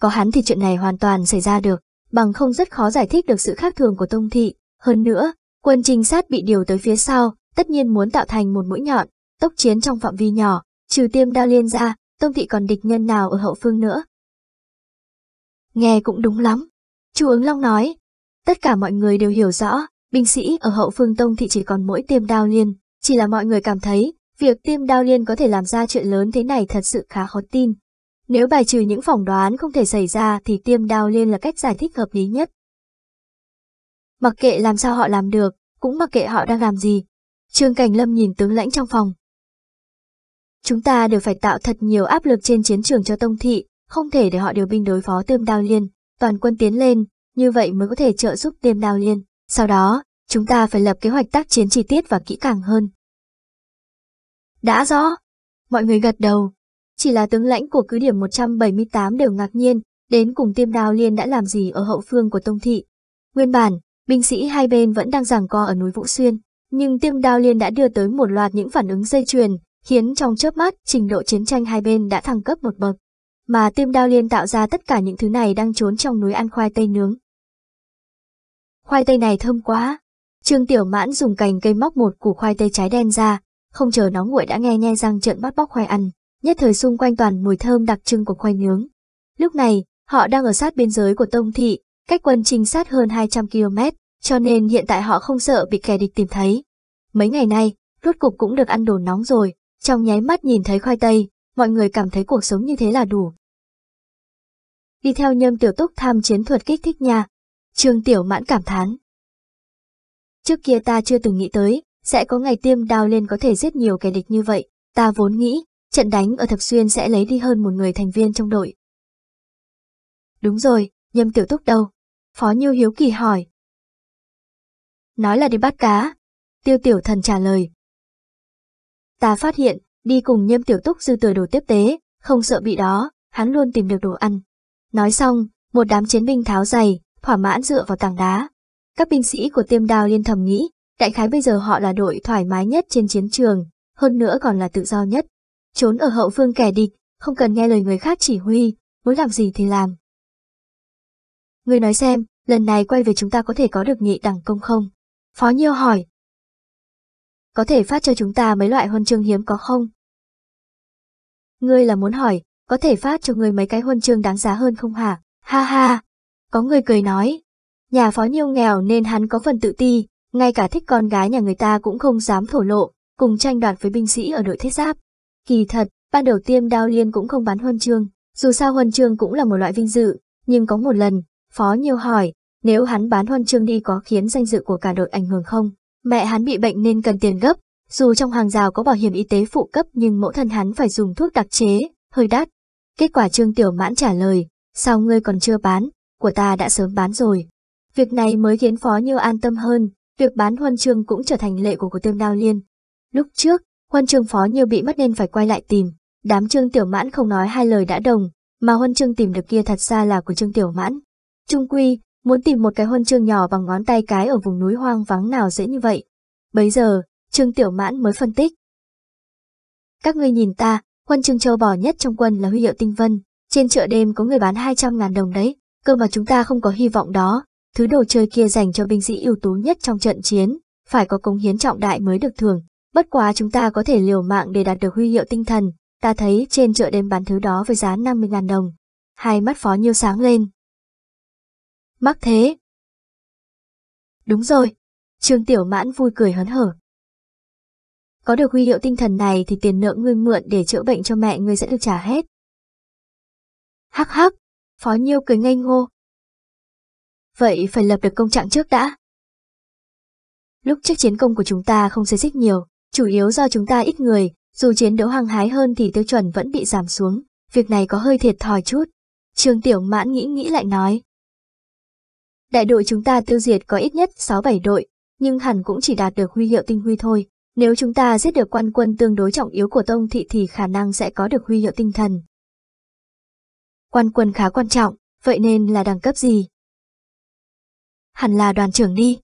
Có hắn thì chuyện này hoàn toàn xảy ra được, bằng không rất khó giải thích được sự khác thường của Tông Thị. Hơn nữa, quân trinh sát bị điều tới phía sau, tất nhiên muốn tạo thành một mũi nhọn, tốc chiến trong phạm vi nhỏ, trừ tiêm đao liên ra, Tông Thị còn địch nhân nào ở hậu phương nữa. Nghe cũng đúng lắm. Chu ứng Long nói, tất cả mọi người đều hiểu rõ, binh sĩ ở hậu phương Tông Thị chỉ còn mỗi tiêm đao liên, chỉ là mọi người cảm thấy, việc tiêm đao liên có thể làm ra chuyện lớn thế này thật sự khá khó tin. Nếu bài trừ những phỏng đoán không thể xảy ra thì tiêm đao liên là cách giải thích hợp lý nhất. Mặc kệ làm sao họ làm được, cũng mặc kệ họ đang làm gì. Trương Cảnh Lâm nhìn tướng lãnh trong phòng. Chúng ta đều phải tạo thật nhiều áp lực trên chiến trường cho Tông Thị, không thể để họ điều binh đối phó tiêm đao liên, toàn quân tiến lên, như vậy mới có thể trợ giúp tiêm đao liên. Sau đó, chúng ta phải lập kế hoạch tác chiến chi tiết và kỹ càng hơn. Đã rõ. Mọi người gật đầu. Chỉ là tướng lãnh của cứ điểm 178 đều ngạc nhiên, đến cùng tiêm đao liên đã làm gì ở hậu phương của Tông Thị. Nguyên bản, binh sĩ hai bên vẫn đang giằng co ở núi Vũ Xuyên, nhưng tiêm đao liên đã đưa tới một loạt những phản ứng dây chuyền, khiến trong chớp mắt trình độ chiến tranh hai bên đã thăng cấp một bậc. Mà tiêm đao liên tạo ra tất cả những thứ này đang trốn trong núi ăn khoai tây nướng. Khoai tây này thơm quá. Trương Tiểu Mãn dùng cành cây móc một củ khoai tây trái đen ra, không chờ nó nguội đã nghe nghe răng trợn bắt bóc khoai ăn, nhất thời xung quanh toàn mùi thơm đặc trưng của khoai nướng. Lúc này, họ đang ở sát biên giới của Tông Thị, cách quân trinh sát hơn 200 km, cho nên hiện tại họ không sợ bị kẻ địch tìm thấy. Mấy ngày nay, rốt cục cũng được ăn đồ nóng rồi, trong nháy mắt nhìn thấy khoai tây, mọi người cảm thấy cuộc sống như thế là đủ. Đi theo nhâm tiểu túc tham chiến thuật kích thích nha, Trương Tiểu Mãn cảm thán. Trước kia ta chưa từng nghĩ tới, sẽ có ngày tiêm đao lên có thể giết nhiều kẻ địch như vậy, ta vốn nghĩ, trận đánh ở Thập Xuyên sẽ lấy đi hơn một người thành viên trong đội. Đúng rồi, nhâm tiểu túc đâu? Phó Nhiêu Hiếu Kỳ hỏi. Nói là đi bắt cá. Tiêu tiểu thần trả lời. Ta phát hiện, đi cùng nhâm tiểu túc dư tời đồ tiếp tế, không sợ bị đó, hắn luôn tìm được đồ ăn. Nói xong, một đám chiến binh tháo giày, thỏa mãn dựa vào tảng đá. Các binh sĩ của tiêm đao liên thầm nghĩ, đại khái bây giờ họ là đội thoải mái nhất trên chiến trường, hơn nữa còn là tự do nhất. Trốn ở hậu phương kẻ địch, không cần nghe lời người khác chỉ huy, muốn làm gì thì làm. Người nói xem, lần này quay về chúng ta có thể có được nhị đẳng công không? Phó Nhiêu hỏi. Có thể phát cho chúng ta mấy loại huân chương hiếm có không? Ngươi là muốn hỏi, có thể phát cho người mấy cái huân chương đáng giá hơn không hả? Ha ha! Có người cười nói, nhà phó nhiêu nghèo nên hắn có phần tự ti, ngay cả thích con gái nhà người ta cũng không dám thổ lộ, cùng tranh đoạt với binh sĩ ở đội thiết giáp. Kỳ thật, ban đầu tiêm đao liên cũng không bán huân chương, dù sao huân chương cũng là một loại vinh dự, nhưng có một lần, phó nhiêu hỏi, nếu hắn bán huân chương đi có khiến danh dự của cả đội ảnh hưởng không? Mẹ hắn bị bệnh nên cần tiền gấp, dù trong hàng rào có bảo hiểm y tế phụ cấp nhưng mẫu thân hắn phải dùng thuốc đặc chế, hơi đắt. Kết quả Trương Tiểu Mãn trả lời, sao ngươi còn chưa bán, của ta đã sớm bán rồi. Việc này mới khiến Phó Nhiêu an tâm hơn, việc bán huân chương cũng trở thành lệ của của tiêm đao liên. Lúc trước, huân chương Phó Nhiêu bị mất nên phải quay lại tìm, đám Trương Tiểu Mãn không nói hai lời đã đồng, mà huân chương tìm được kia thật ra là của Trương Tiểu Mãn. Trung quy, muốn tìm một cái huân chương nhỏ bằng ngón tay cái ở vùng núi hoang vắng nào dễ như vậy. Bấy giờ, Trương Tiểu Mãn mới phân tích. Các ngươi nhìn ta, quân Trương châu bò nhất trong quân là huy hiệu tinh vân, trên chợ đêm có người bán 200 ngàn đồng đấy, cơ mà chúng ta không có hy vọng đó, thứ đồ chơi kia dành cho binh sĩ ưu tú nhất trong trận chiến, phải có công hiến trọng đại mới được thưởng, bất quá chúng ta có thể liều mạng để đạt được huy hiệu tinh thần, ta thấy trên chợ đêm bán thứ đó với giá 50 ngàn đồng. Hai mắt phó nhiêu sáng lên. Mắc thế. Đúng rồi. Trương Tiểu Mãn vui cười hớn hở. Có được huy hiệu tinh thần này thì tiền nợ ngươi mượn để chữa bệnh cho mẹ ngươi sẽ được trả hết. Hắc hắc, Phó Nhiêu cười ngây ngô. Vậy phải lập được công trạng trước đã. Lúc trước chiến công của chúng ta không xây xích nhiều, chủ yếu do chúng ta ít người, dù chiến đấu hăng hái hơn thì tiêu chuẩn vẫn bị giảm xuống, việc này có hơi thiệt thòi chút. Trương Tiểu Mãn nghĩ nghĩ lại nói. Đại đội chúng ta tiêu diệt có ít nhất 6-7 đội, nhưng hẳn cũng chỉ đạt được huy hiệu tinh huy thôi. Nếu chúng ta giết được quan quân tương đối trọng yếu của Tông Thị thì khả năng sẽ có được huy hiệu tinh thần. Quan quân khá quan trọng, vậy nên là đẳng cấp gì? Hẳn là đoàn trưởng đi.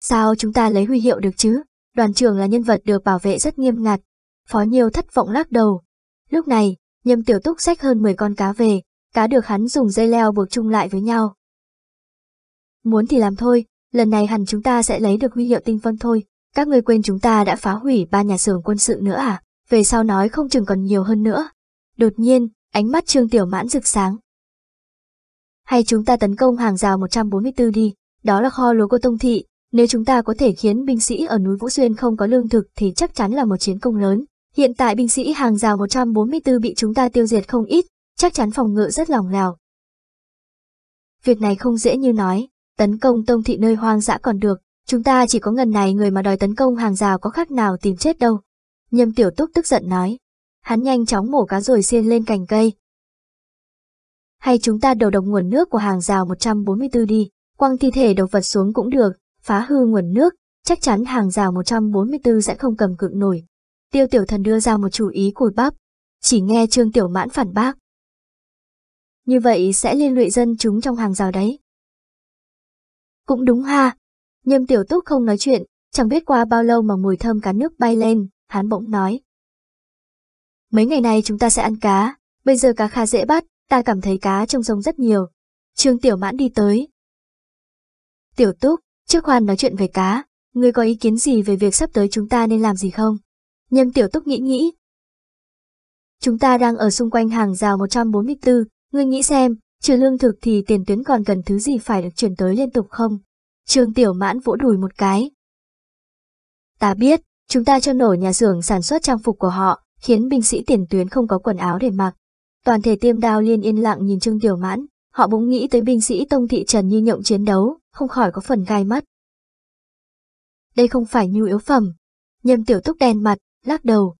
Sao chúng ta lấy huy hiệu được chứ? Đoàn trưởng là nhân vật được bảo vệ rất nghiêm ngặt. Phó Nhiêu thất vọng lắc đầu. Lúc này, nhâm tiểu túc xách hơn 10 con cá về, cá được hắn dùng dây leo buộc chung lại với nhau. Muốn thì làm thôi, lần này hẳn chúng ta sẽ lấy được huy hiệu tinh vân thôi. Các người quên chúng ta đã phá hủy ba nhà xưởng quân sự nữa à? Về sau nói không chừng còn nhiều hơn nữa. Đột nhiên, ánh mắt Trương Tiểu Mãn rực sáng. Hay chúng ta tấn công hàng rào 144 đi, đó là kho lúa của Tông Thị, nếu chúng ta có thể khiến binh sĩ ở núi Vũ Xuyên không có lương thực thì chắc chắn là một chiến công lớn. Hiện tại binh sĩ hàng rào 144 bị chúng ta tiêu diệt không ít, chắc chắn phòng ngự rất lòng lèo. Việc này không dễ như nói, tấn công Tông Thị nơi hoang dã còn được, chúng ta chỉ có ngần này người mà đòi tấn công hàng rào có khác nào tìm chết đâu. Nhâm Tiểu Túc tức giận nói. Hắn nhanh chóng mổ cá rồi xiên lên cành cây. Hay chúng ta đầu độc nguồn nước của hàng rào 144 đi, quăng thi thể độc vật xuống cũng được, phá hư nguồn nước, chắc chắn hàng rào 144 sẽ không cầm cự nổi. Tiêu tiểu thần đưa ra một chủ ý cùi bắp, chỉ nghe Trương Tiểu Mãn phản bác. Như vậy sẽ liên lụy dân chúng trong hàng rào đấy. Cũng đúng ha. Nhâm Tiểu Túc không nói chuyện, chẳng biết qua bao lâu mà mùi thơm cá nước bay lên, hắn bỗng nói. Mấy ngày này chúng ta sẽ ăn cá, bây giờ cá khá dễ bắt, ta cảm thấy cá trong sông rất nhiều. Trương Tiểu Mãn đi tới. Tiểu Túc, trước khoan nói chuyện về cá, ngươi có ý kiến gì về việc sắp tới chúng ta nên làm gì không? Nhâm Tiểu Túc nghĩ nghĩ. Chúng ta đang ở xung quanh hàng rào 144, ngươi nghĩ xem, trừ lương thực thì tiền tuyến còn cần thứ gì phải được chuyển tới liên tục không? Trương Tiểu Mãn vỗ đùi một cái. Ta biết, chúng ta cho nổ nhà xưởng sản xuất trang phục của họ, khiến binh sĩ tiền tuyến không có quần áo để mặc. Toàn thể tiêm đao liên yên lặng nhìn Trương Tiểu Mãn, họ bỗng nghĩ tới binh sĩ Tông Thị Trần như nhộng chiến đấu, không khỏi có phần gai mắt. Đây không phải nhu yếu phẩm. Nhâm Tiểu Túc đen mặt, lắc đầu.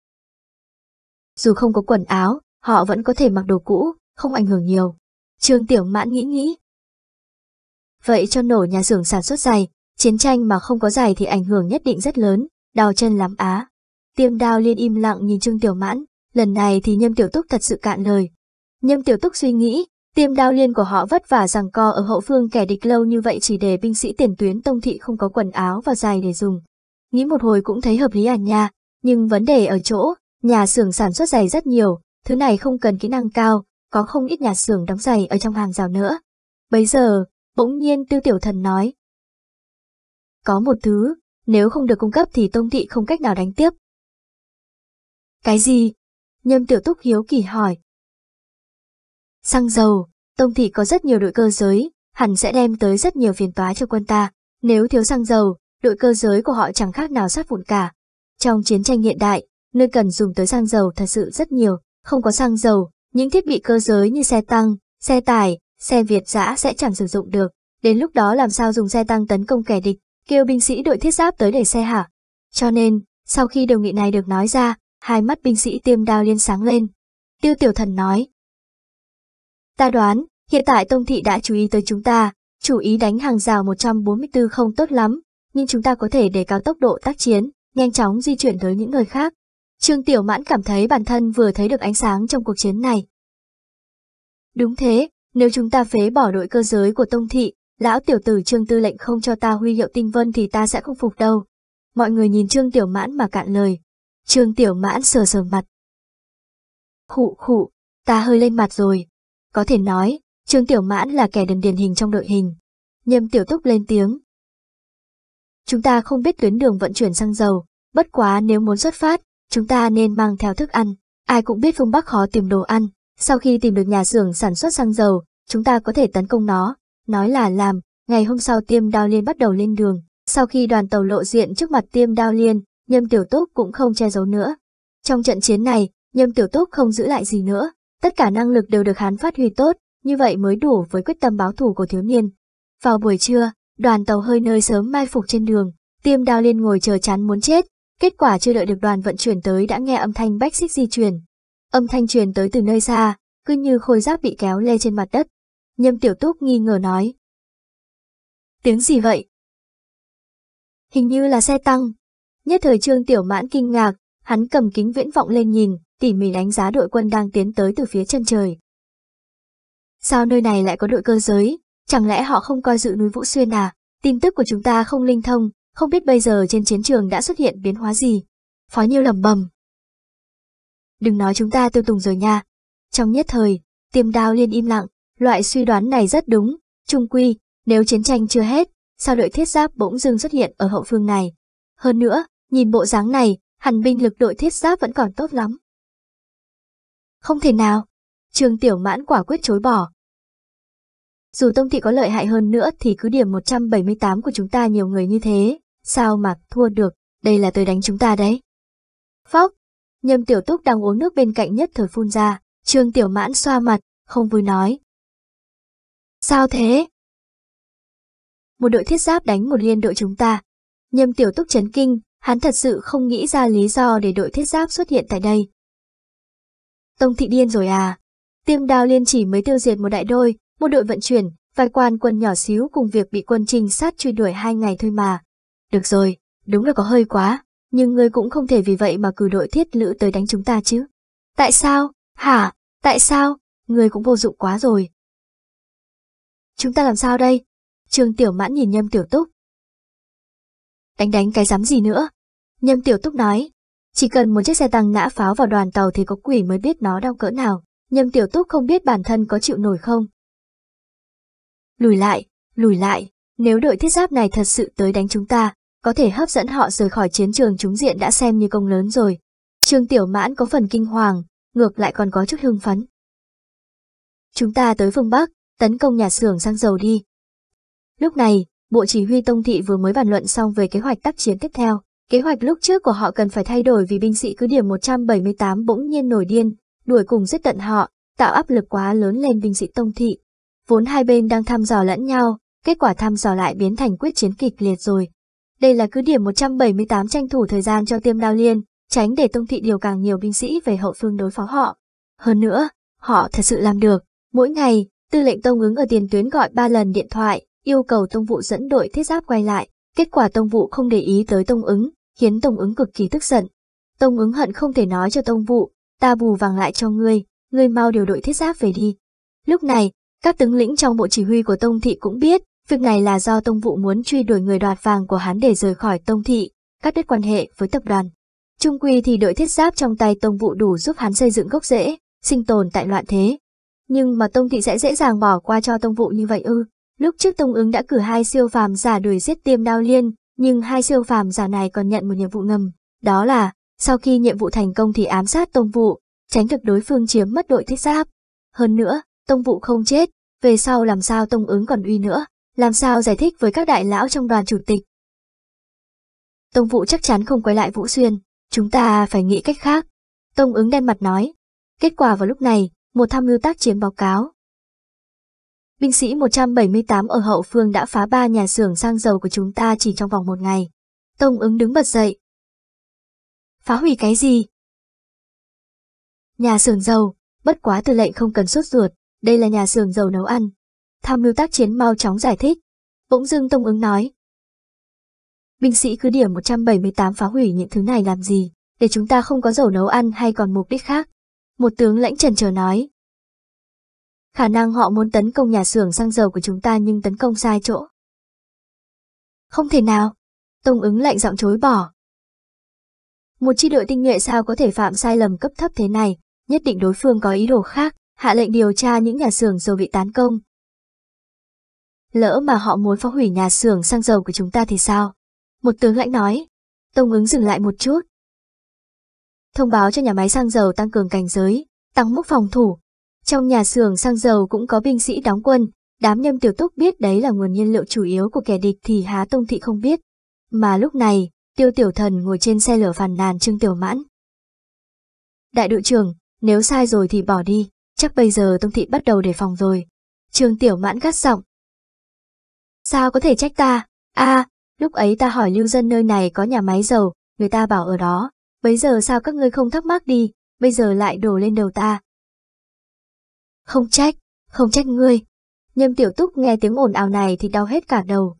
Dù không có quần áo, họ vẫn có thể mặc đồ cũ, không ảnh hưởng nhiều. Trương Tiểu Mãn nghĩ nghĩ. Vậy cho nổ nhà xưởng sản xuất giày, chiến tranh mà không có giày thì ảnh hưởng nhất định rất lớn, đào chân lắm á. Tiêm đao liên im lặng nhìn Trương Tiểu Mãn, lần này thì Nhâm Tiểu Túc thật sự cạn lời. Nhâm Tiểu Túc suy nghĩ, tiêm đao liên của họ vất vả rằng co ở hậu phương kẻ địch lâu như vậy chỉ để binh sĩ tiền tuyến tông thị không có quần áo và giày để dùng. Nghĩ một hồi cũng thấy hợp lý à nha, nhưng vấn đề ở chỗ, nhà xưởng sản xuất giày rất nhiều, thứ này không cần kỹ năng cao, có không ít nhà xưởng đóng giày ở trong hàng rào nữa. Bấy giờ, bỗng nhiên Tiêu Tiểu Thần nói. Có một thứ, nếu không được cung cấp thì Tông Thị không cách nào đánh tiếp, cái gì? Nhâm tiểu túc hiếu kỳ hỏi. Xăng dầu, Tông Thị có rất nhiều đội cơ giới, hẳn sẽ đem tới rất nhiều phiền toái cho quân ta. Nếu thiếu xăng dầu, đội cơ giới của họ chẳng khác nào sát vụn cả. Trong chiến tranh hiện đại, nơi cần dùng tới xăng dầu thật sự rất nhiều, không có xăng dầu, những thiết bị cơ giới như xe tăng, xe tải, xe Việt giã sẽ chẳng sử dụng được. Đến lúc đó làm sao dùng xe tăng tấn công kẻ địch, kêu binh sĩ đội thiết giáp tới để xe hả? Cho nên, sau khi đề nghị này được nói ra, hai mắt binh sĩ tiêm đao liên sáng lên. Tiêu tiểu thần nói. Ta đoán, hiện tại Tông Thị đã chú ý tới chúng ta, chủ ý đánh hàng rào 144 không tốt lắm, nhưng chúng ta có thể đề cao tốc độ tác chiến, nhanh chóng di chuyển tới những người khác. Trương Tiểu Mãn cảm thấy bản thân vừa thấy được ánh sáng trong cuộc chiến này. Đúng thế, nếu chúng ta phế bỏ đội cơ giới của Tông Thị, lão tiểu tử Trương Tư lệnh không cho ta huy hiệu tinh vân thì ta sẽ không phục đâu. Mọi người nhìn Trương Tiểu Mãn mà cạn lời. Trương Tiểu Mãn sờ sờ mặt. Khụ khụ, ta hơi lên mặt rồi. Có thể nói, Trương Tiểu Mãn là kẻ đần điển hình trong đội hình. Nhâm Tiểu Túc lên tiếng. Chúng ta không biết tuyến đường vận chuyển xăng dầu, bất quá nếu muốn xuất phát, chúng ta nên mang theo thức ăn. Ai cũng biết phương Bắc khó tìm đồ ăn, sau khi tìm được nhà xưởng sản xuất xăng dầu, chúng ta có thể tấn công nó. Nói là làm, ngày hôm sau tiêm đao liên bắt đầu lên đường. Sau khi đoàn tàu lộ diện trước mặt tiêm đao liên, nhâm tiểu túc cũng không che giấu nữa. Trong trận chiến này, nhâm tiểu túc không giữ lại gì nữa, tất cả năng lực đều được hắn phát huy tốt, như vậy mới đủ với quyết tâm báo thù của thiếu niên. Vào buổi trưa, đoàn tàu hơi nơi sớm mai phục trên đường, tiêm đao liên ngồi chờ chán muốn chết, kết quả chưa đợi được đoàn vận chuyển tới đã nghe âm thanh bách xích di chuyển. Âm thanh truyền tới từ nơi xa, cứ như khôi giáp bị kéo lê trên mặt đất. Nhâm tiểu túc nghi ngờ nói. Tiếng gì vậy? Hình như là xe tăng. Nhất thời trương tiểu mãn kinh ngạc, hắn cầm kính viễn vọng lên nhìn, tỉ mỉ đánh giá đội quân đang tiến tới từ phía chân trời. Sao nơi này lại có đội cơ giới? Chẳng lẽ họ không coi dự núi Vũ Xuyên à? Tin tức của chúng ta không linh thông, không biết bây giờ trên chiến trường đã xuất hiện biến hóa gì. Phó Nhiêu lầm bầm. Đừng nói chúng ta tiêu tùng rồi nha. Trong nhất thời, tiêm đao liên im lặng, loại suy đoán này rất đúng. Trung quy, nếu chiến tranh chưa hết, sao đội thiết giáp bỗng dưng xuất hiện ở hậu phương này? Hơn nữa, nhìn bộ dáng này, hẳn binh lực đội thiết giáp vẫn còn tốt lắm. Không thể nào. Trương Tiểu Mãn quả quyết chối bỏ, dù Tông Thị có lợi hại hơn nữa thì cứ điểm 178 của chúng ta nhiều người như thế, sao mà thua được, đây là tôi đánh chúng ta đấy. Phóc, nhâm tiểu túc đang uống nước bên cạnh nhất thời phun ra, trương tiểu mãn xoa mặt, không vui nói. Sao thế? Một đội thiết giáp đánh một liên đội chúng ta. Nhâm tiểu túc chấn kinh, hắn thật sự không nghĩ ra lý do để đội thiết giáp xuất hiện tại đây. Tông thị điên rồi à? Tiêm đao liên chỉ mới tiêu diệt một đại đôi, một đội vận chuyển, vài quan quân nhỏ xíu cùng việc bị quân trinh sát truy đuổi hai ngày thôi mà. Được rồi, đúng là có hơi quá, nhưng ngươi cũng không thể vì vậy mà cử đội thiết lữ tới đánh chúng ta chứ. Tại sao? Hả? Tại sao? Ngươi cũng vô dụng quá rồi. Chúng ta làm sao đây? Trương Tiểu Mãn nhìn Nhâm Tiểu Túc. Đánh đánh cái dám gì nữa? Nhâm Tiểu Túc nói. Chỉ cần một chiếc xe tăng nã pháo vào đoàn tàu thì có quỷ mới biết nó đau cỡ nào. Nhâm Tiểu Túc không biết bản thân có chịu nổi không, Lùi lại, lùi lại, nếu đội thiết giáp này thật sự tới đánh chúng ta, có thể hấp dẫn họ rời khỏi chiến trường chúng diện đã xem như công lớn rồi. Trương Tiểu Mãn có phần kinh hoàng, ngược lại còn có chút hưng phấn. Chúng ta tới phương Bắc, tấn công nhà xưởng xăng dầu đi. Lúc này, Bộ Chỉ huy Tông Thị vừa mới bàn luận xong về kế hoạch tác chiến tiếp theo. Kế hoạch lúc trước của họ cần phải thay đổi vì binh sĩ cứ điểm 178 bỗng nhiên nổi điên, đuổi cùng giết tận họ, tạo áp lực quá lớn lên binh sĩ Tông Thị. Vốn hai bên đang thăm dò lẫn nhau, kết quả thăm dò lại biến thành quyết chiến kịch liệt rồi. Đây là cứ điểm 178 tranh thủ thời gian cho tiêm đao liên, tránh để Tông Thị điều càng nhiều binh sĩ về hậu phương đối phó họ. Hơn nữa, họ thật sự làm được. Mỗi ngày, tư lệnh Tông ứng ở tiền tuyến gọi ba lần điện thoại, yêu cầu Tông vụ dẫn đội thiết giáp quay lại. Kết quả Tông vụ không để ý tới Tông ứng, khiến Tông ứng cực kỳ tức giận. Tông ứng hận không thể nói cho Tông vụ, ta bù vàng lại cho ngươi, ngươi mau điều đội thiết giáp về đi. Lúc này, các tướng lĩnh trong bộ chỉ huy của Tông Thị cũng biết, việc này là do Tông Vụ muốn truy đuổi người đoạt vàng của hắn để rời khỏi Tông Thị, cắt đứt quan hệ với tập đoàn. Trung quy thì đội thiết giáp trong tay Tông Vụ đủ giúp hắn xây dựng gốc rễ, sinh tồn tại loạn thế. Nhưng mà Tông Thị sẽ dễ dàng bỏ qua cho Tông Vụ như vậy ư. Lúc trước Tông ứng đã cử hai siêu phàm giả đuổi giết tiêm đao liên, nhưng hai siêu phàm giả này còn nhận một nhiệm vụ ngầm. Đó là, sau khi nhiệm vụ thành công thì ám sát Tông Vụ, tránh được đối phương chiếm mất đội thiết giáp. Hơn nữa, tông vụ không chết, về sau làm sao tông ứng còn uy nữa, làm sao giải thích với các đại lão trong đoàn chủ tịch. Tông vụ chắc chắn không quay lại Vũ Xuyên, chúng ta phải nghĩ cách khác. Tông ứng đen mặt nói. Kết quả vào lúc này, một tham mưu tác chiến báo cáo. Binh sĩ 178 ở hậu phương đã phá ba nhà xưởng xăng dầu của chúng ta chỉ trong vòng một ngày. Tông ứng đứng bật dậy. Phá hủy cái gì? Nhà xưởng dầu, bất quá tư lệnh không cần sốt ruột, đây là nhà xưởng dầu nấu ăn. Tham mưu tác chiến mau chóng giải thích. Bỗng dưng Tông ứng nói. Binh sĩ cứ điểm 178 phá hủy những thứ này làm gì, để chúng ta không có dầu nấu ăn hay còn mục đích khác. Một tướng lãnh trần chờ nói. Khả năng họ muốn tấn công nhà xưởng xăng dầu của chúng ta nhưng tấn công sai chỗ. Không thể nào. Tông ứng lạnh giọng chối bỏ. Một chi đội tinh nhuệ sao có thể phạm sai lầm cấp thấp thế này, nhất định đối phương có ý đồ khác, hạ lệnh điều tra những nhà xưởng dầu bị tấn công. Lỡ mà họ muốn phá hủy nhà xưởng xăng dầu của chúng ta thì sao? Một tướng lãnh nói. Tông ứng dừng lại một chút. Thông báo cho nhà máy xăng dầu tăng cường cảnh giới, tăng mức phòng thủ, trong nhà xưởng xăng dầu cũng có binh sĩ đóng quân, đám nhâm tiểu túc biết đấy là nguồn nhiên liệu chủ yếu của kẻ địch thì há tông thị không biết. Mà lúc này, tiêu tiểu thần ngồi trên xe lửa phàn nàn trương tiểu mãn. Đại đội trưởng, nếu sai rồi thì bỏ đi, chắc bây giờ tông thị bắt đầu đề phòng rồi. Trương tiểu mãn gắt giọng. Sao có thể trách ta? a lúc ấy ta hỏi lưu dân nơi này có nhà máy dầu, người ta bảo ở đó. Bây giờ sao các ngươi không thắc mắc đi, bây giờ lại đổ lên đầu ta, không trách, không trách ngươi. Nhâm tiểu túc nghe tiếng ồn ào này thì đau hết cả đầu.